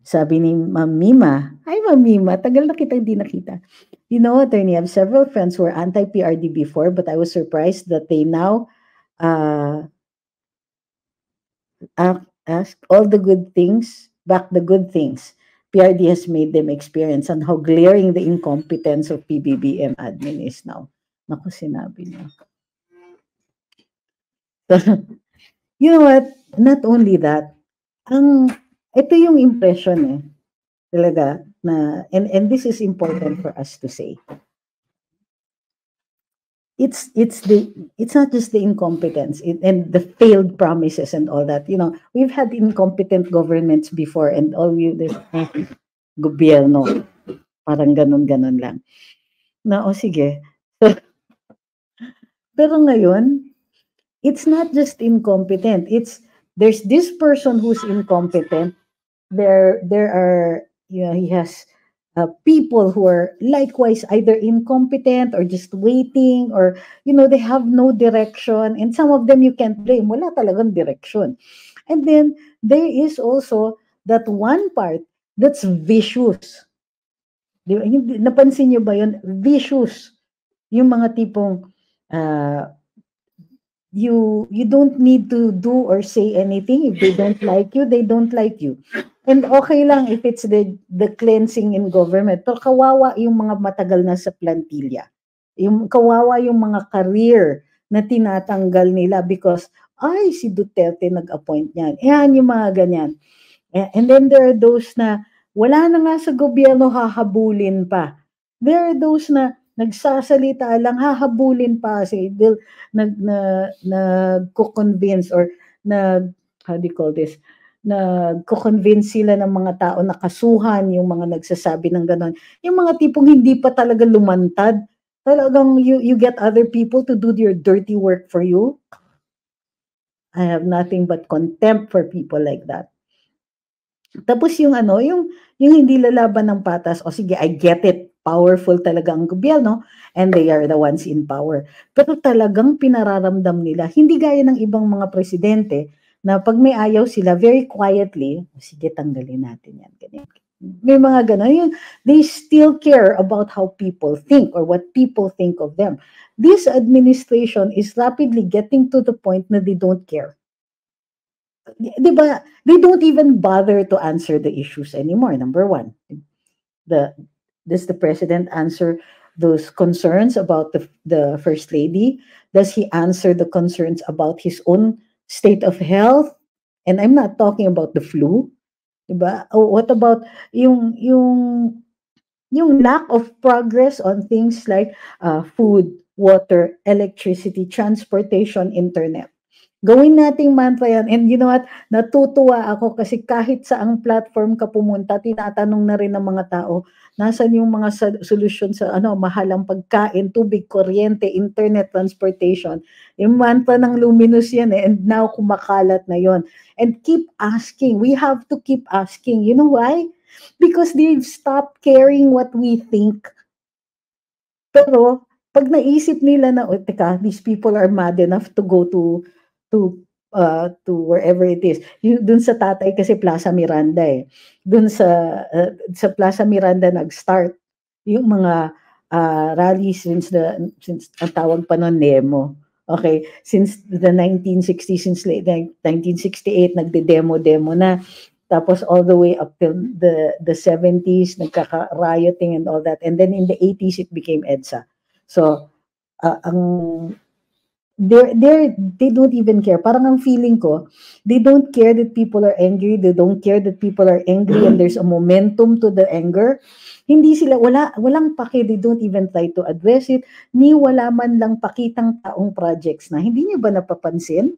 Sabi ni Ma'am Mima, ay Ma'am Mima, tagal na kita hindi nakita. You know, attorney, I have several friends who were anti-PRD before, but I was surprised that they now uh, ask all the good things, back the good things PRD has made them experience and how glaring the incompetence of PBBM admin is now. Naku, sinabi niya. you know what? Not only that, ang, ito yung impression eh, talaga, na, and, and this is important for us to say it's it's the it's not just the incompetence it, and the failed promises and all that you know we've had incompetent governments before and all you this gobyerno parang ganun ganon lang na o sige pero ngayon it's not just incompetent. It's there's this person who's incompetent. There there are you know he has uh, people who are likewise either incompetent or just waiting or you know they have no direction and some of them you can't blame wala talagang direction and then there is also that one part that's vicious Di ba? Napansin niyo ba yun? Vicious. Yung mga tipong uh, you you don't need to do or say anything if they don't like you they don't like you and okay lang if it's the the cleansing in government pero kawawa yung mga matagal na sa plantilla. Yung kawawa yung mga career na tinatanggal nila because ay si Duterte nag-appoint niyan. Yan yung mga ganyan. And then there are those na wala na nga sa gobyerno hahabulin pa. There are those na nagsasalita lang, hahabulin pa si Bill, nag, na, nagko-convince or nag, how do you call this, nagko-convince sila ng mga tao na kasuhan yung mga nagsasabi ng ganon. Yung mga tipong hindi pa talaga lumantad, talagang you, you get other people to do your dirty work for you. I have nothing but contempt for people like that. Tapos yung ano, yung yung hindi lalaban ng patas, o sige, I get it powerful talaga ang gobyerno and they are the ones in power. Pero talagang pinararamdam nila, hindi gaya ng ibang mga presidente na pag may ayaw sila, very quietly, sige, tanggalin natin yan. Ganyan. May mga ganun. They still care about how people think or what people think of them. This administration is rapidly getting to the point na they don't care. Di ba? They don't even bother to answer the issues anymore, number one. The does the president answer those concerns about the, the first lady? Does he answer the concerns about his own state of health? And I'm not talking about the flu. Diba? Oh, what about yung, yung, yung lack of progress on things like uh, food, water, electricity, transportation, internet? Gawin nating mantra yan. And you know what? Natutuwa ako kasi kahit sa ang platform ka pumunta, tinatanong na rin ng mga tao, nasan yung mga solusyon sa ano, mahalang pagkain, tubig, kuryente, internet, transportation. Yung mantra ng Luminous yan eh. And now kumakalat na yon And keep asking. We have to keep asking. You know why? Because they've stopped caring what we think. Pero, pag naisip nila na, oh, teka, these people are mad enough to go to to uh, to wherever it is. Yung dun sa tatay kasi Plaza Miranda eh. Dun sa uh, sa Plaza Miranda nag-start yung mga uh, rallies since the since ang tawag pa noon Nemo. Okay, since the 1960s, since late 1968, nagde-demo-demo na. Tapos all the way up till the the 70s, nagkaka-rioting and all that. And then in the 80s, it became EDSA. So, uh, ang they're, they're, they don't even care. Parang ang feeling ko, they don't care that people are angry, they don't care that people are angry and there's a momentum to the anger. Hindi sila, wala, walang pake, they don't even try to address it, ni wala man lang pakitang taong projects na. Hindi niyo ba napapansin?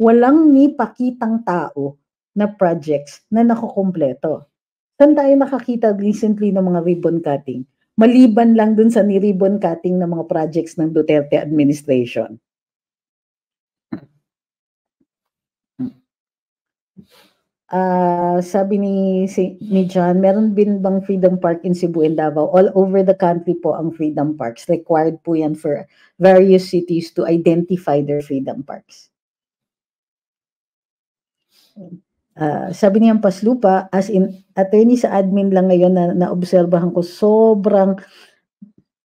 Walang ni pakitang tao na projects na nakukumpleto. Saan tayo nakakita recently ng mga ribbon cutting? Maliban lang dun sa ni-ribbon cutting ng mga projects ng Duterte administration. Uh, sabi ni, si, ni John, meron din bang Freedom Park in Cebu and Davao? All over the country po ang Freedom Parks. Required po yan for various cities to identify their Freedom Parks. Uh, sabi niya Paslupa, as in attorney sa admin lang ngayon na naobserbahan ko sobrang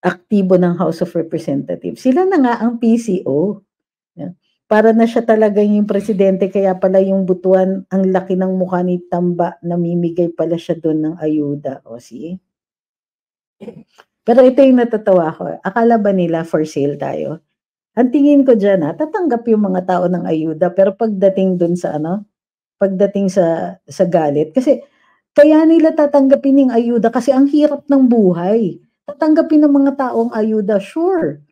aktibo ng House of Representatives. Sila na nga ang PCO. Para na siya talaga yung presidente kaya pala yung butuan ang laki ng mukha ni Tamba namimigay pala siya doon ng ayuda. O si pero ito yung natatawa ko akala ba nila for sale tayo? Ang tingin ko diyan ha tatanggap yung mga tao ng ayuda pero pagdating doon sa ano pagdating sa sa galit kasi kaya nila tatanggapin yung ayuda kasi ang hirap ng buhay. Tatanggapin ng mga tao ang ayuda sure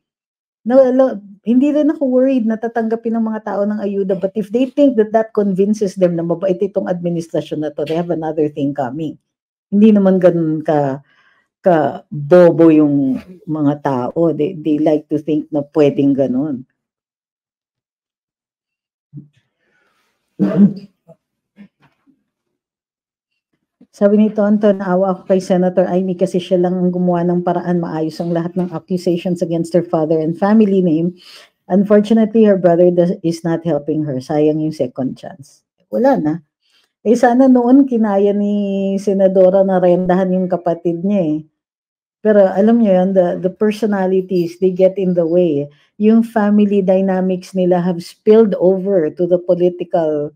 na, na, hindi rin ako worried na tatanggapin ng mga tao ng ayuda. But if they think that that convinces them na mabait itong administrasyon na to, they have another thing coming. Hindi naman ganun ka ka bobo yung mga tao. They, they like to think na pwedeng ganun. Sabi ni Tonto, naawa ako kay Senator Amy kasi siya lang ang gumawa ng paraan maayos ang lahat ng accusations against her father and family name. Unfortunately, her brother does, is not helping her. Sayang yung second chance. Wala na. Eh sana noon kinaya ni Senadora na rendahan yung kapatid niya eh. Pero alam niyo yun, the, the personalities, they get in the way. Yung family dynamics nila have spilled over to the political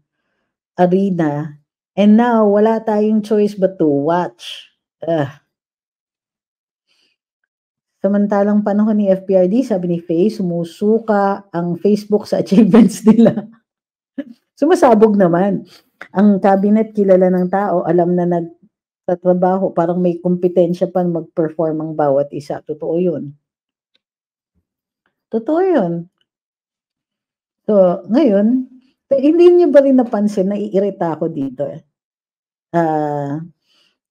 arena And now, wala tayong choice but to watch. Ugh. Samantalang panahon ni FPRD, sabi ni Faye, sumusuka ang Facebook sa achievements nila. Sumasabog naman. Ang cabinet kilala ng tao, alam na nagtatrabaho, parang may kompetensya pa mag-perform ang bawat isa. Totoo yun. Totoo yun. So, ngayon, hindi niyo ba rin napansin, naiirita ako dito eh ah,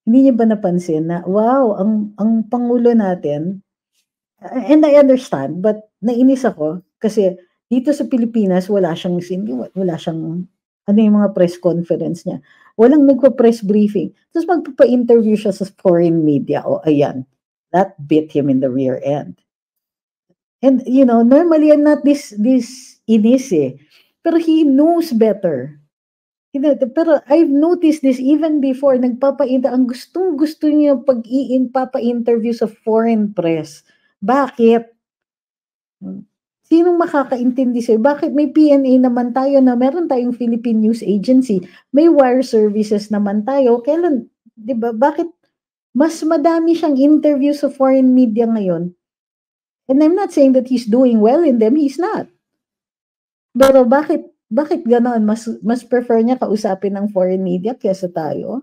hindi niyo ba napansin na, wow, ang ang pangulo natin, and I understand, but nainis ako kasi dito sa Pilipinas wala siyang wala siyang ano yung mga press conference niya. Walang nagpa-press briefing. Tapos magpapa-interview siya sa foreign media. O ayan, that bit him in the rear end. And you know, normally I'm not this this inis eh. Pero he knows better. Pero I've noticed this even before, nagpapa-inter ang gustong-gusto niya pag i-papa-interview sa foreign press. Bakit? Sinong makakaintindi sa'yo? Bakit may PNA naman tayo na meron tayong Philippine News Agency, may wire services naman tayo, kailan, di ba, bakit mas madami siyang interview sa foreign media ngayon? And I'm not saying that he's doing well in them, he's not. Pero bakit bakit gano'n? Mas mas prefer niya kausapin ng foreign media kaysa tayo?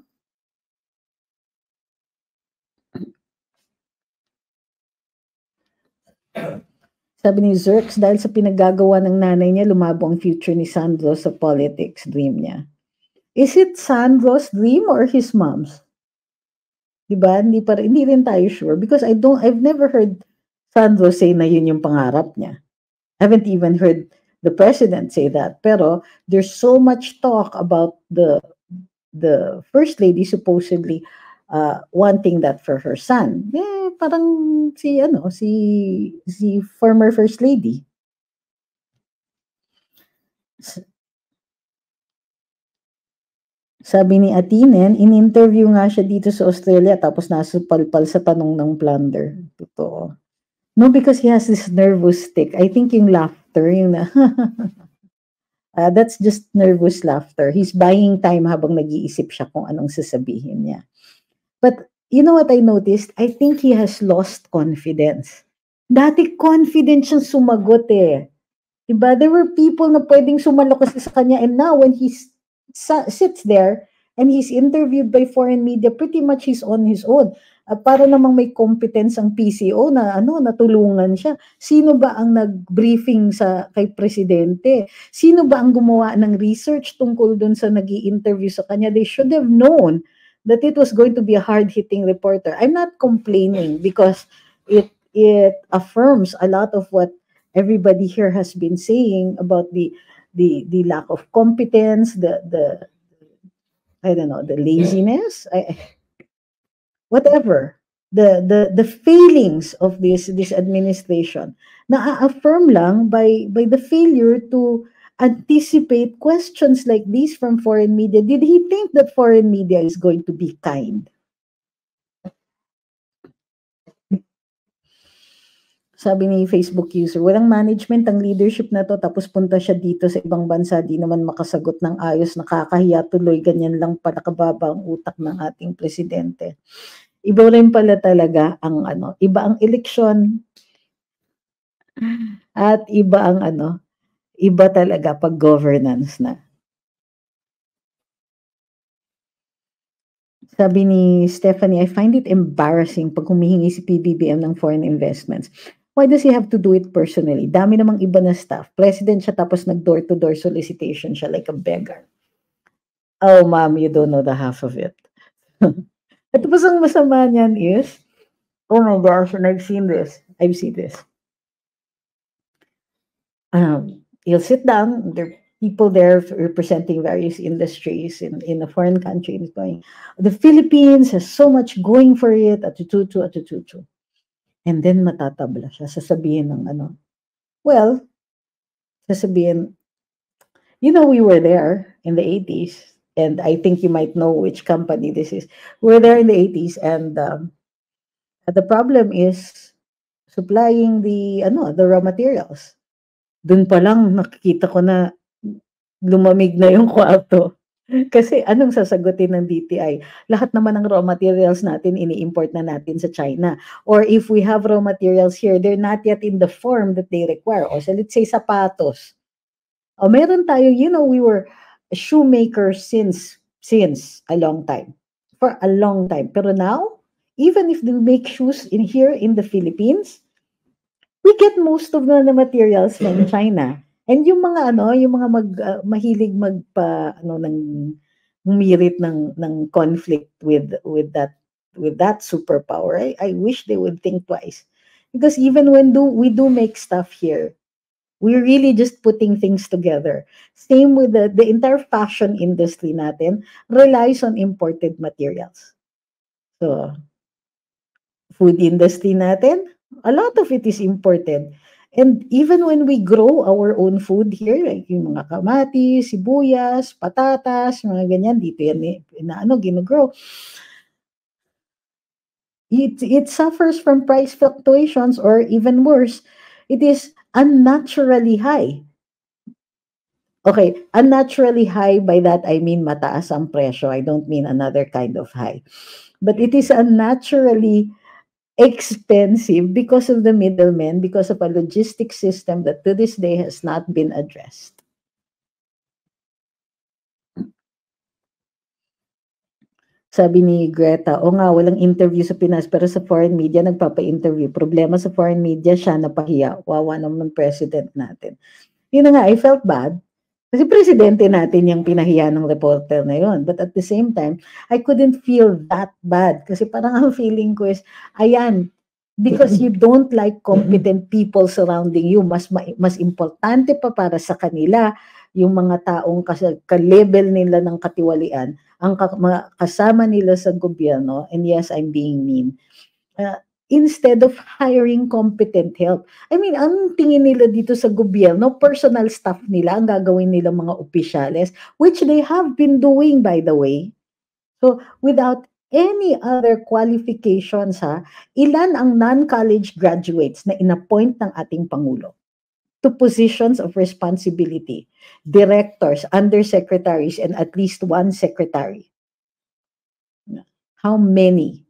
Sabi ni Zerx, dahil sa pinaggagawa ng nanay niya, lumabo ang future ni Sandro sa politics dream niya. Is it Sandro's dream or his mom's? Diba? Hindi, pa, hindi rin tayo sure because I don't, I've never heard Sandro say na yun yung pangarap niya. I haven't even heard the president say that. Pero there's so much talk about the the first lady supposedly uh, wanting that for her son. Eh, parang si ano, si si former first lady. Sabi ni Atinen, in-interview nga siya dito sa Australia tapos nasa palpal sa tanong ng plunder. Totoo. No, because he has this nervous tick. I think yung laughter, yung na, uh, that's just nervous laughter. He's buying time habang nag-iisip siya kung anong sasabihin niya. But you know what I noticed? I think he has lost confidence. Dati confident siyang sumagot eh. Diba? There were people na pwedeng sumalo kasi sa kanya and now when he sits there and he's interviewed by foreign media, pretty much he's on his own. At para namang may competence ang PCO na ano natulungan siya. Sino ba ang nag-briefing sa kay presidente? Sino ba ang gumawa ng research tungkol dun sa nag-i-interview sa kanya? They should have known that it was going to be a hard-hitting reporter. I'm not complaining because it it affirms a lot of what everybody here has been saying about the the the lack of competence, the the I don't know, the laziness. I, whatever the the the failings of this this administration na-affirm lang by by the failure to anticipate questions like these from foreign media did he think that foreign media is going to be kind sabi ni Facebook user, walang management ang leadership na to tapos punta siya dito sa ibang bansa, di naman makasagot ng ayos, nakakahiya tuloy, ganyan lang pala kababa ang utak ng ating presidente. Iba rin pala talaga ang ano, iba ang eleksyon at iba ang ano, iba talaga pag governance na. Sabi ni Stephanie, I find it embarrassing pag humihingi si PBBM ng foreign investments. Why does he have to do it personally? Dami namang iba na staff. President siya tapos nag door-to-door solicitation siya like a beggar. Oh, ma'am, you don't know the half of it. At tapos ang masama niyan is, oh my gosh, and I've seen this. I've seen this. Um, he'll sit down, there people there representing various industries in, in a foreign country is going, the Philippines has so much going for it, atututu, atututu. And then matatabla siya, sasabihin ng ano, well, sasabihin, you know, we were there in the 80s, and I think you might know which company this is. We were there in the 80s, and um, the problem is supplying the, ano, the raw materials. Dun pa lang nakikita ko na lumamig na yung kwarto. Kasi anong sasagutin ng DTI? Lahat naman ng raw materials natin ini-import na natin sa China. Or if we have raw materials here, they're not yet in the form that they require. O so let's say sapatos. O meron tayo, you know, we were shoemakers since since a long time. For a long time. Pero now, even if they make shoes in here in the Philippines, we get most of the materials from China. And yung mga ano, yung mga mag uh, mahilig magpa ano ng humirit ng ng conflict with with that with that superpower. I, I wish they would think twice. Because even when do we do make stuff here, we're really just putting things together. Same with the the entire fashion industry natin relies on imported materials. So food industry natin, a lot of it is imported. And even when we grow our own food here, like yung mga kamatis, sibuyas, patatas, mga ganyan, dito yan eh, na ano, ginogrow. It, it suffers from price fluctuations or even worse, it is unnaturally high. Okay, unnaturally high, by that I mean mataas ang presyo. I don't mean another kind of high. But it is unnaturally expensive because of the middlemen, because of a logistic system that to this day has not been addressed. Sabi ni Greta, o nga, walang interview sa Pinas, pero sa foreign media, nagpapa-interview. Problema sa foreign media, siya napahiya. Wawa naman president natin. Yun na nga, I felt bad. Kasi presidente natin yung pinahiya ng reporter na yon. But at the same time, I couldn't feel that bad. Kasi parang ang feeling ko is, ayan, because you don't like competent people surrounding you, mas mas importante pa para sa kanila yung mga taong ka-level nila ng katiwalian, ang kasama nila sa gobyerno, and yes, I'm being mean, uh, instead of hiring competent help. I mean, ang tingin nila dito sa gobyerno, personal staff nila, ang gagawin nila mga opisyales, which they have been doing, by the way. So, without any other qualifications, ha, ilan ang non-college graduates na inappoint ng ating Pangulo to positions of responsibility, directors, undersecretaries, and at least one secretary. How many?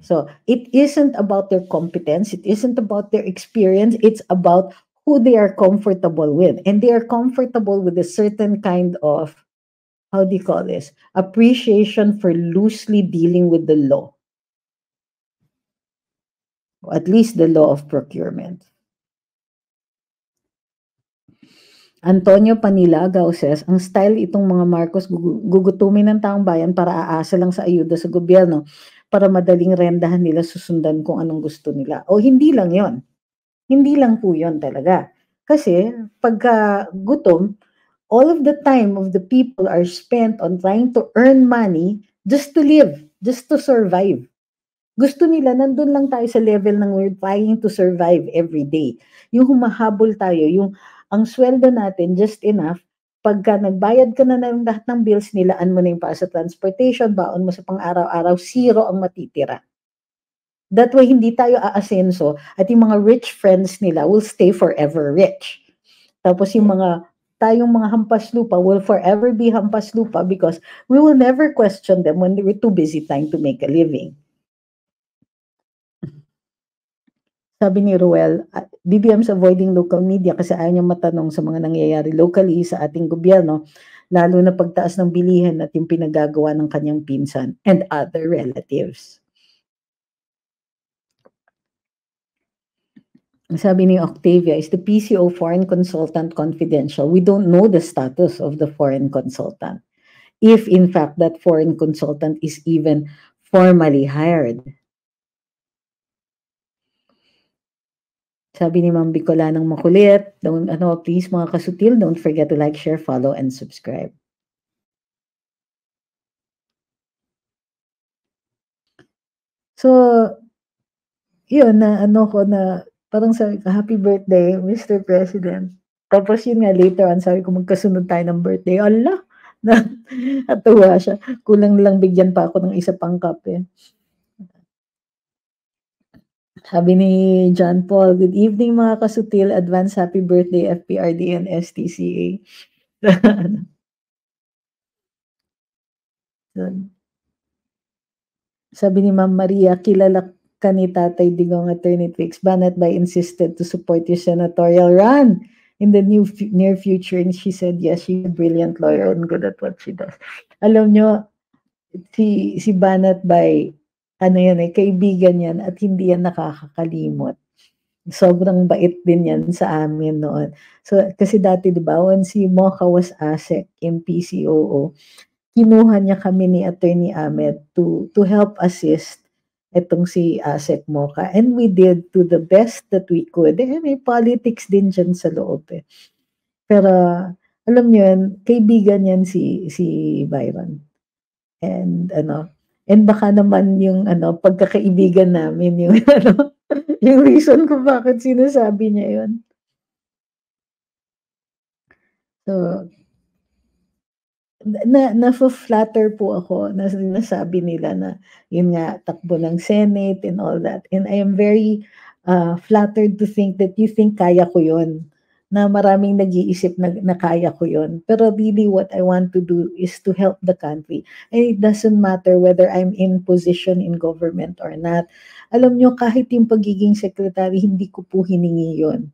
So it isn't about their competence, it isn't about their experience, it's about who they are comfortable with. And they are comfortable with a certain kind of, how do you call this? Appreciation for loosely dealing with the law. At least the law of procurement. Antonio Panilaga says, ang style itong mga Marcos gugutumin ng taong bayan para aasa lang sa ayuda sa gobyerno para madaling rendahan nila susundan kung anong gusto nila. O hindi lang yon Hindi lang po yon talaga. Kasi pagka gutom, all of the time of the people are spent on trying to earn money just to live, just to survive. Gusto nila, nandun lang tayo sa level ng we're trying to survive every day. Yung humahabol tayo, yung ang sweldo natin just enough pagka nagbayad ka na ng lahat ng bills, nilaan mo na yung para sa transportation, baon mo sa pang-araw-araw, zero ang matitira. That way, hindi tayo aasenso at yung mga rich friends nila will stay forever rich. Tapos yung mga tayong mga hampas lupa will forever be hampas lupa because we will never question them when were too busy trying to make a living. Sabi ni Ruel, BBM's avoiding local media kasi ayaw niya matanong sa mga nangyayari locally sa ating gobyerno, lalo na pagtaas ng bilihan at yung pinagagawa ng kanyang pinsan and other relatives. Sabi ni Octavia, is the PCO foreign consultant confidential? We don't know the status of the foreign consultant. If in fact that foreign consultant is even formally hired. Sabi ni Ma'am Bicolanang makulit, don't, ano, please mga kasutil, don't forget to like, share, follow, and subscribe. So, yun na ano ko na parang sabi ko, happy birthday, Mr. President. Tapos yun nga, later on, sabi ko, magkasunod tayo ng birthday. Allah! Na, natuwa siya. Kulang lang bigyan pa ako ng isa pang kape. Sabi ni John Paul, Good evening mga kasutil, advance happy birthday FPRD and STCA. Sabi ni Ma'am Maria, kilala ka ni Tatay Digong Attorney Trix Banat by insisted to support your senatorial run in the new near future? And she said yes she's a brilliant lawyer. And good at what she does. Alam nyo si si Banat by ano yan eh kaibigan yan at hindi yan nakakakalimot sobrang bait din yan sa amin noon so kasi dati di ba when si Mocha was ASEC in PCOO kinuha niya kami ni Attorney Ahmed to to help assist itong si Asek Mocha. And we did to the best that we could. Eh, may politics din dyan sa loob eh. Pero, alam niyo yan, kaibigan yan si, si Byron. And, ano, and baka naman yung, ano, pagkakaibigan namin, yung, ano, yung reason kung bakit sinasabi niya yun. So, na na-flatter po ako na sinasabi nila na yun nga takbo ng Senate and all that and I am very uh, flattered to think that you think kaya ko yun na maraming nag-iisip na, na kaya ko yun. Pero really what I want to do is to help the country. And it doesn't matter whether I'm in position in government or not. Alam nyo kahit yung pagiging secretary hindi ko po hiningi yun.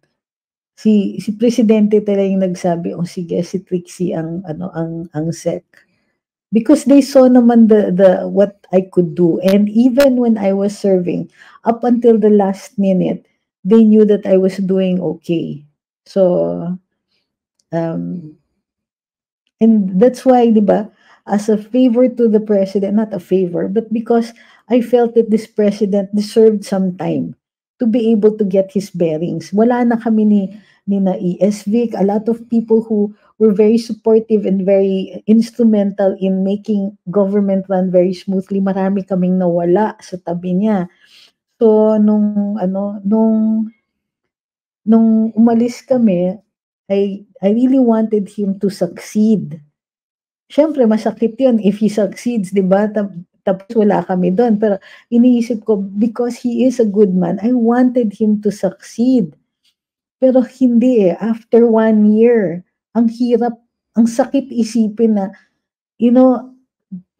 Si si presidente talaga yung nagsabi oh sige si Trixie ang ano ang ang SEC. Because they saw naman the the what I could do. And even when I was serving up until the last minute they knew that I was doing okay so um and that's why di ba as a favor to the president not a favor but because I felt that this president deserved some time to be able to get his bearings. Wala na kami ni, ni na ESVIC, a lot of people who were very supportive and very instrumental in making government run very smoothly. Marami kaming nawala sa tabi niya. So, nung, ano, nung, nung umalis kami, I, I really wanted him to succeed. Siyempre, masakit yun if he succeeds, di ba? tapos wala kami doon. Pero iniisip ko, because he is a good man, I wanted him to succeed. Pero hindi eh. After one year, ang hirap, ang sakit isipin na, you know,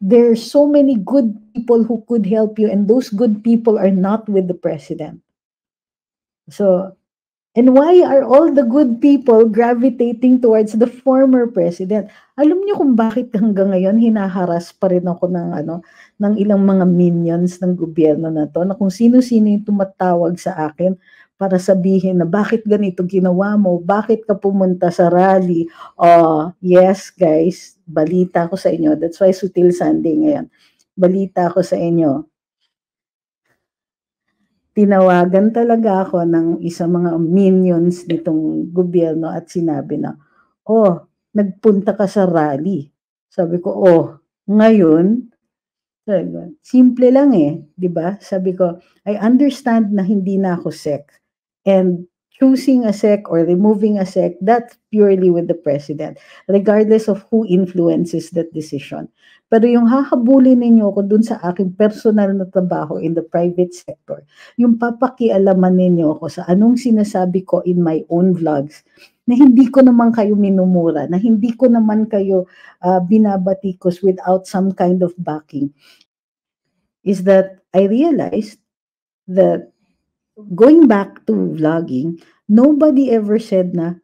there are so many good people who could help you and those good people are not with the president. So, And why are all the good people gravitating towards the former president? Alam niyo kung bakit hanggang ngayon hinaharas pa rin ako ng ano ng ilang mga minions ng gobyerno na to na kung sino-sino yung tumatawag sa akin para sabihin na bakit ganito ginawa mo, bakit ka pumunta sa rally. Oh, yes guys, balita ko sa inyo. That's why Sutil Sunday ngayon. Balita ko sa inyo tinawagan talaga ako ng isang mga minions nitong gobyerno at sinabi na, oh, nagpunta ka sa rally. Sabi ko, oh, ngayon, simple lang eh, di ba? Sabi ko, I understand na hindi na ako sec. And choosing a sec or removing a sec, that's purely with the president, regardless of who influences that decision. Pero yung hahabulin ninyo ako dun sa aking personal na trabaho in the private sector, yung papakialaman ninyo ako sa anong sinasabi ko in my own vlogs, na hindi ko naman kayo minumura, na hindi ko naman kayo uh, binabatikos without some kind of backing, is that I realized that going back to vlogging, nobody ever said na,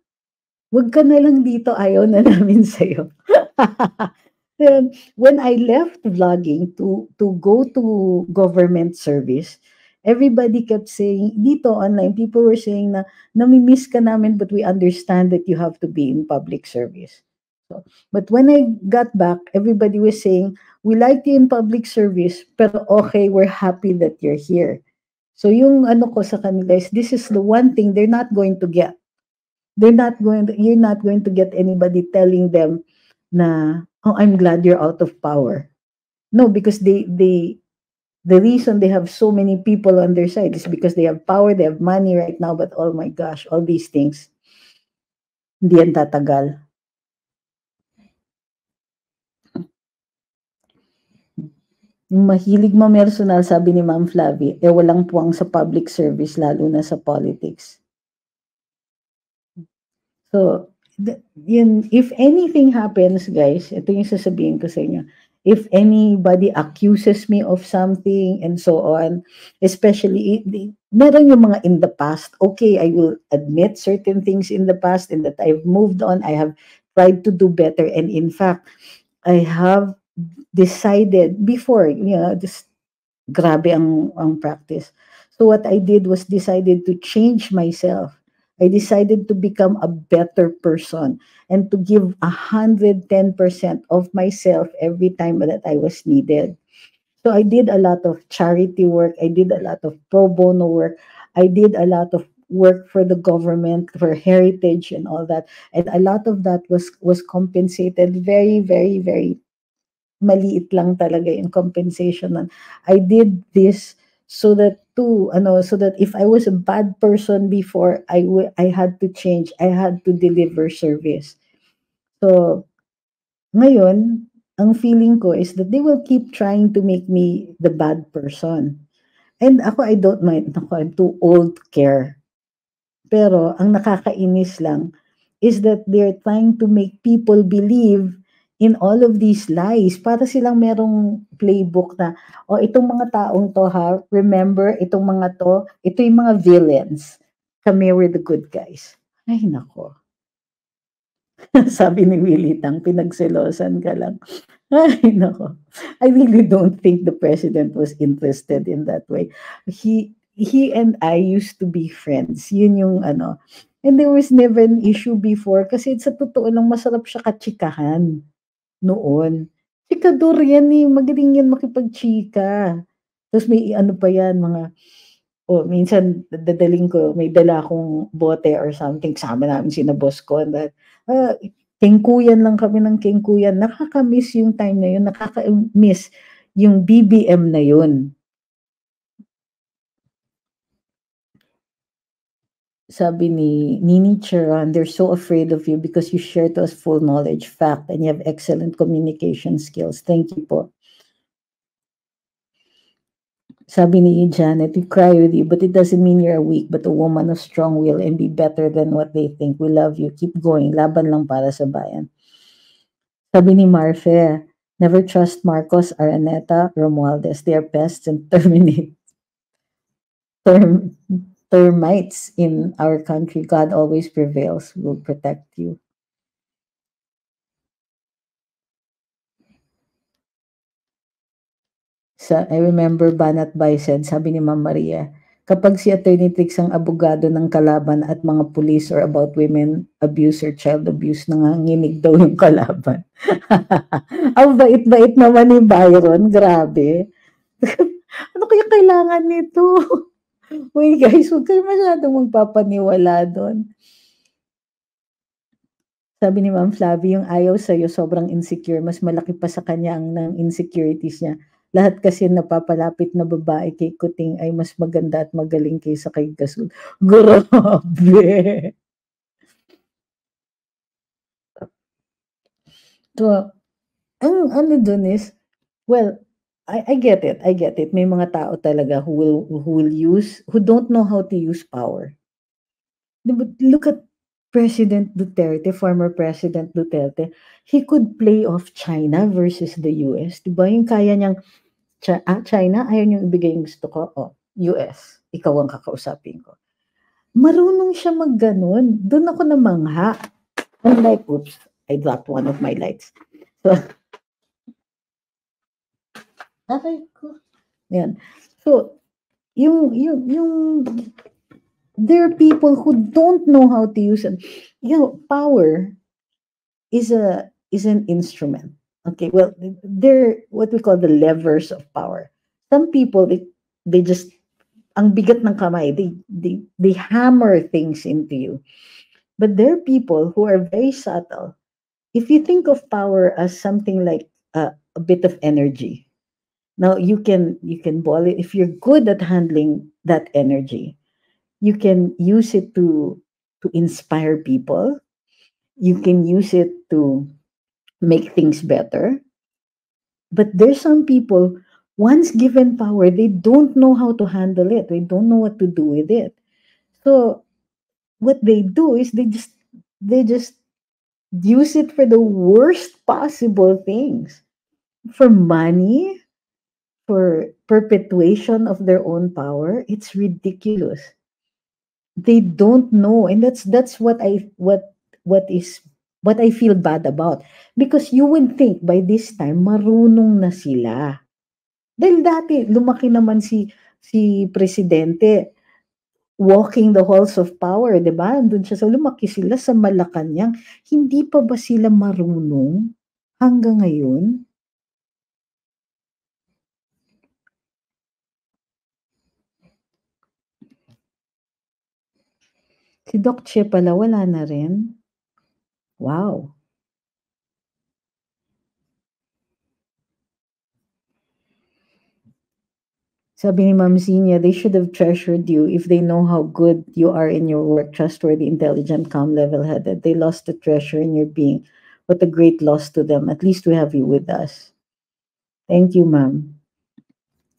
wag ka na lang dito, ayaw na namin sa'yo. Then, when I left vlogging to, to go to government service, everybody kept saying, dito online, people were saying na, nami-miss ka namin but we understand that you have to be in public service. So, but when I got back, everybody was saying, we like you in public service, pero okay, we're happy that you're here. So yung ano ko sa kanila is this is the one thing they're not going to get. They're not going to, you're not going to get anybody telling them na, oh, I'm glad you're out of power. No, because they, they, the reason they have so many people on their side is because they have power, they have money right now, but oh my gosh, all these things, hindi yan tatagal. Yung mahilig mamersonal, sabi ni Ma'am Flavie, eh walang puwang sa public service, lalo na sa politics. So, th- yun, if anything happens, guys, ito yung sasabihin ko sa inyo. If anybody accuses me of something and so on, especially, di- meron yung mga in the past, okay, I will admit certain things in the past and that I've moved on, I have tried to do better. And in fact, I have decided before, you know, this grabe ang, ang practice. So what I did was decided to change myself. I decided to become a better person and to give a hundred ten percent of myself every time that I was needed. So I did a lot of charity work. I did a lot of pro bono work. I did a lot of work for the government for heritage and all that and a lot of that was was compensated very very very maliit lang talaga yung compensation nun. I did this so that to ano so that if I was a bad person before I w- I had to change I had to deliver service. So ngayon ang feeling ko is that they will keep trying to make me the bad person. And ako I don't mind ako I'm too old to care. Pero ang nakakainis lang is that they're trying to make people believe in all of these lies. Para silang merong playbook na o itong mga taong to ha remember itong mga to ito yung mga villains. Kami were the good guys. Ay nako. Sabi ni Willie Tang pinagselosan ka lang. Ay nako. I really don't think the president was interested in that way. He he and I used to be friends. Yun yung ano. And there was never an issue before kasi sa totoo lang masarap siya katsikahan noon. Chikador yan eh, magaling yan makipagchika. Tapos may ano pa yan, mga, o minsan dadaling ko, may dala akong bote or something, kasama namin sina boss ko, and that, kengkuyan lang kami ng kengkuyan. Nakaka-miss yung time na yun, nakaka-miss yung BBM na yun. Sabi ni Nini Charan, they're so afraid of you because you share to us full knowledge, fact, and you have excellent communication skills. Thank you po. Sabi ni Janet, we cry with you, but it doesn't mean you're a weak, but a woman of strong will and be better than what they think. We love you. Keep going. Laban lang para sa bayan. Sabi ni Marfe, never trust Marcos, Araneta, Romualdez. They are pests and terminate. Term, termites in our country. God always prevails, will protect you. Sa, I remember Banat said, sabi ni Ma'am Maria, kapag si Attorney Trix ang abogado ng kalaban at mga police or about women abuse or child abuse, nanganginig daw yung kalaban. ang bait-bait naman ni Byron, grabe. ano kaya kailangan nito? Uy guys, huwag kayo masyadong magpapaniwala doon. Sabi ni Ma'am Flavie, yung ayaw sa'yo sobrang insecure, mas malaki pa sa kanya ang ng insecurities niya. Lahat kasi napapalapit na babae kay Kuting ay mas maganda at magaling kaysa kay Gasol. Grabe! So, ang ano dun is, well, I, I get it. I get it. May mga tao talaga who will who will use who don't know how to use power. But look at President Duterte, former President Duterte. He could play off China versus the US. Diba? Yung kaya niyang ah, China, ayaw niyong ibigay yung gusto ko. Oh, US. Ikaw ang kakausapin ko. Marunong siya magganon. Doon ako namangha. I'm like, oops, I dropped one of my lights. So, Aray ko. Yan. So, yung, yung, yung, there are people who don't know how to use it. You know, power is a, is an instrument. Okay, well, they're what we call the levers of power. Some people, they, they just ang bigat ng kamay. They, they, they hammer things into you. But there are people who are very subtle. If you think of power as something like a, a bit of energy, now you can you can boil it. If you're good at handling that energy, you can use it to to inspire people. You can use it to make things better. But there's some people once given power, they don't know how to handle it. They don't know what to do with it. So what they do is they just they just use it for the worst possible things. For money, for perpetuation of their own power, it's ridiculous. They don't know and that's that's what I what what is what I feel bad about because you would think by this time marunong na sila. Dahil dati, lumaki naman si si presidente walking the halls of power, 'di ba? Andun siya sa lumaki sila sa Malacanang. Hindi pa ba sila marunong hanggang ngayon? Si Doc Che pala wala na rin? Wow. Sabi ni Ma'am they should have treasured you if they know how good you are in your work, trustworthy, intelligent, calm, level-headed. They lost the treasure in your being. What a great loss to them. At least we have you with us. Thank you, ma'am.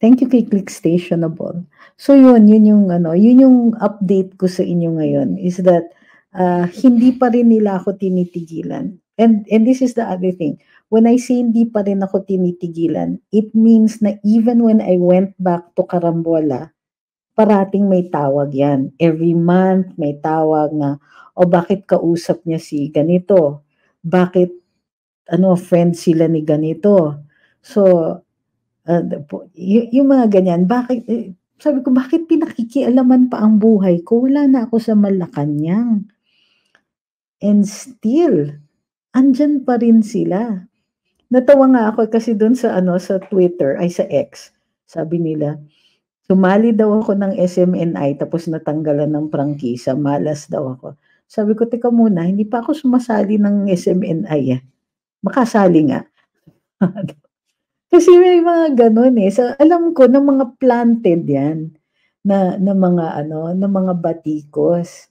Thank you kay Click Stationable. So yun, yun yung ano, yun yung update ko sa inyo ngayon is that uh, hindi pa rin nila ako tinitigilan. And and this is the other thing. When I say hindi pa rin ako tinitigilan, it means na even when I went back to Karambola, parating may tawag yan. Every month may tawag na, o bakit kausap niya si ganito? Bakit ano friend sila ni ganito? So uh, y- yung mga ganyan, bakit eh, sabi ko bakit pinakikialaman pa ang buhay ko? Wala na ako sa Malacanang. And still, andyan pa rin sila. Natawa nga ako kasi doon sa ano sa Twitter ay sa X. Sabi nila, sumali daw ako ng SMNI tapos natanggalan ng prangkisa, malas daw ako. Sabi ko, teka muna, hindi pa ako sumasali ng SMNI eh. Makasali nga. kasi may mga ganun eh. So, alam ko na mga planted yan na, na mga ano, na mga batikos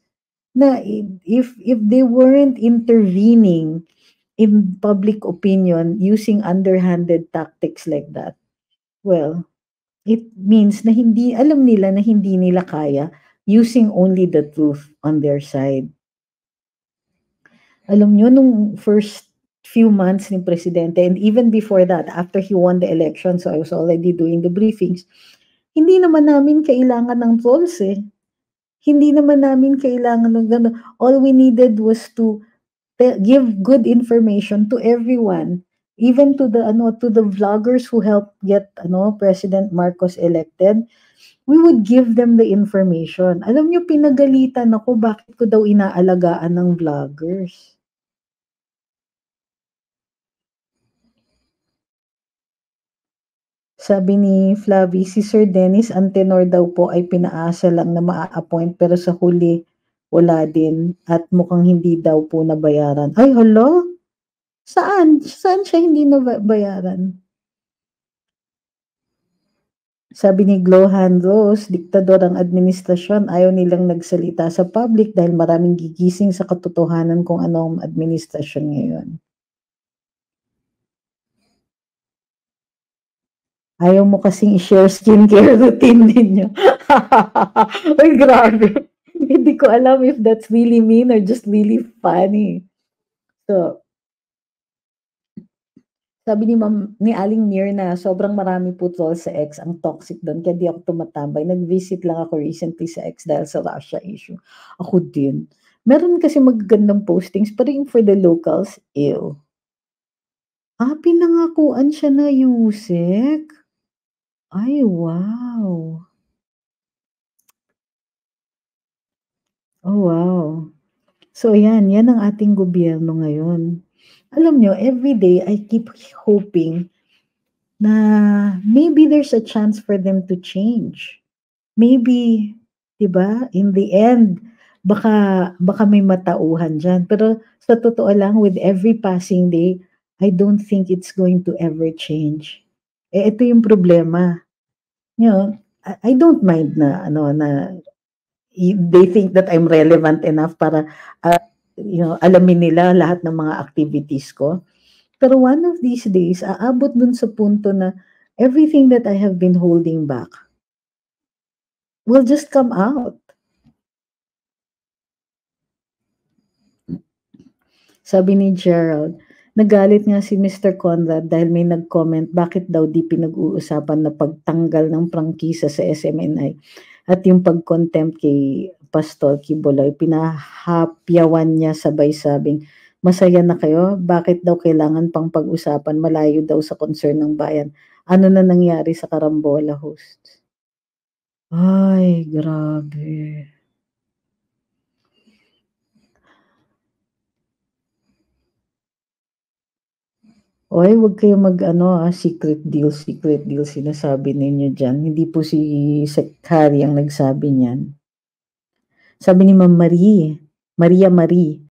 na if if they weren't intervening in public opinion using underhanded tactics like that, well, it means na hindi, alam nila na hindi nila kaya using only the truth on their side. Alam nyo, nung first few months ni Presidente, and even before that, after he won the election, so I was already doing the briefings, hindi naman namin kailangan ng trolls eh. Hindi naman namin kailangan ng gano'n. All we needed was to give good information to everyone even to the ano to the vloggers who helped get ano President Marcos elected we would give them the information alam niyo pinagalitan ako bakit ko daw inaalagaan ng vloggers Sabi ni Flavi, si Sir Dennis Antenor daw po ay pinaasa lang na maa-appoint pero sa huli wala din at mukhang hindi daw po nabayaran. Ay, hala? Saan? Saan siya hindi nabayaran? Sabi ni Glohan Rose, diktador ang administrasyon, ayaw nilang nagsalita sa public dahil maraming gigising sa katotohanan kung ano ang administrasyon ngayon. Ayaw mo kasing i-share skincare routine ninyo. Ay, grabe. Hindi ko alam if that's really mean or just really funny. So, sabi ni Ma'am, ni Aling Mir na sobrang marami po troll sa X, ang toxic doon, kaya di ako tumatambay. Nag-visit lang ako recently sa X dahil sa Russia issue. Ako din. Meron kasi magagandang postings, pero yung for the locals, ew. Ah, pinangakuan siya na Yusek? Ay, wow. Oh, wow. So yan, yan ang ating gobyerno ngayon. Alam nyo, every day I keep hoping na maybe there's a chance for them to change. maybe, 'di ba, in the end, baka baka may matauhan diyan. Pero sa totoo lang, with every passing day, I don't think it's going to ever change. Eh, ito yung problema. You know, I I don't mind na ano, na they think that I'm relevant enough para, ah, you know, alamin nila lahat ng mga activities ko. Pero one of these days, aabot dun sa punto na everything that I have been holding back will just come out. Sabi ni Gerald, nagalit nga si Mr. Conrad dahil may nag-comment bakit daw di pinag-uusapan na pagtanggal ng prangkisa sa SMNI at yung pag-contempt kay Pastor Kibuloy. Pinahapyawan niya sabay sabing, "Masaya na kayo? Bakit daw kailangan pang pag-usapan? Malayo daw sa concern ng bayan. Ano na nangyari sa Karambola hosts?" Ay, grabe. Uy, wag kayong mag-ano, ah, secret deal, secret deal sinasabi ninyo diyan. Hindi po si Sec Harry ang nagsabi niyan. Sabi ni Ma'am Marie, Maria Marie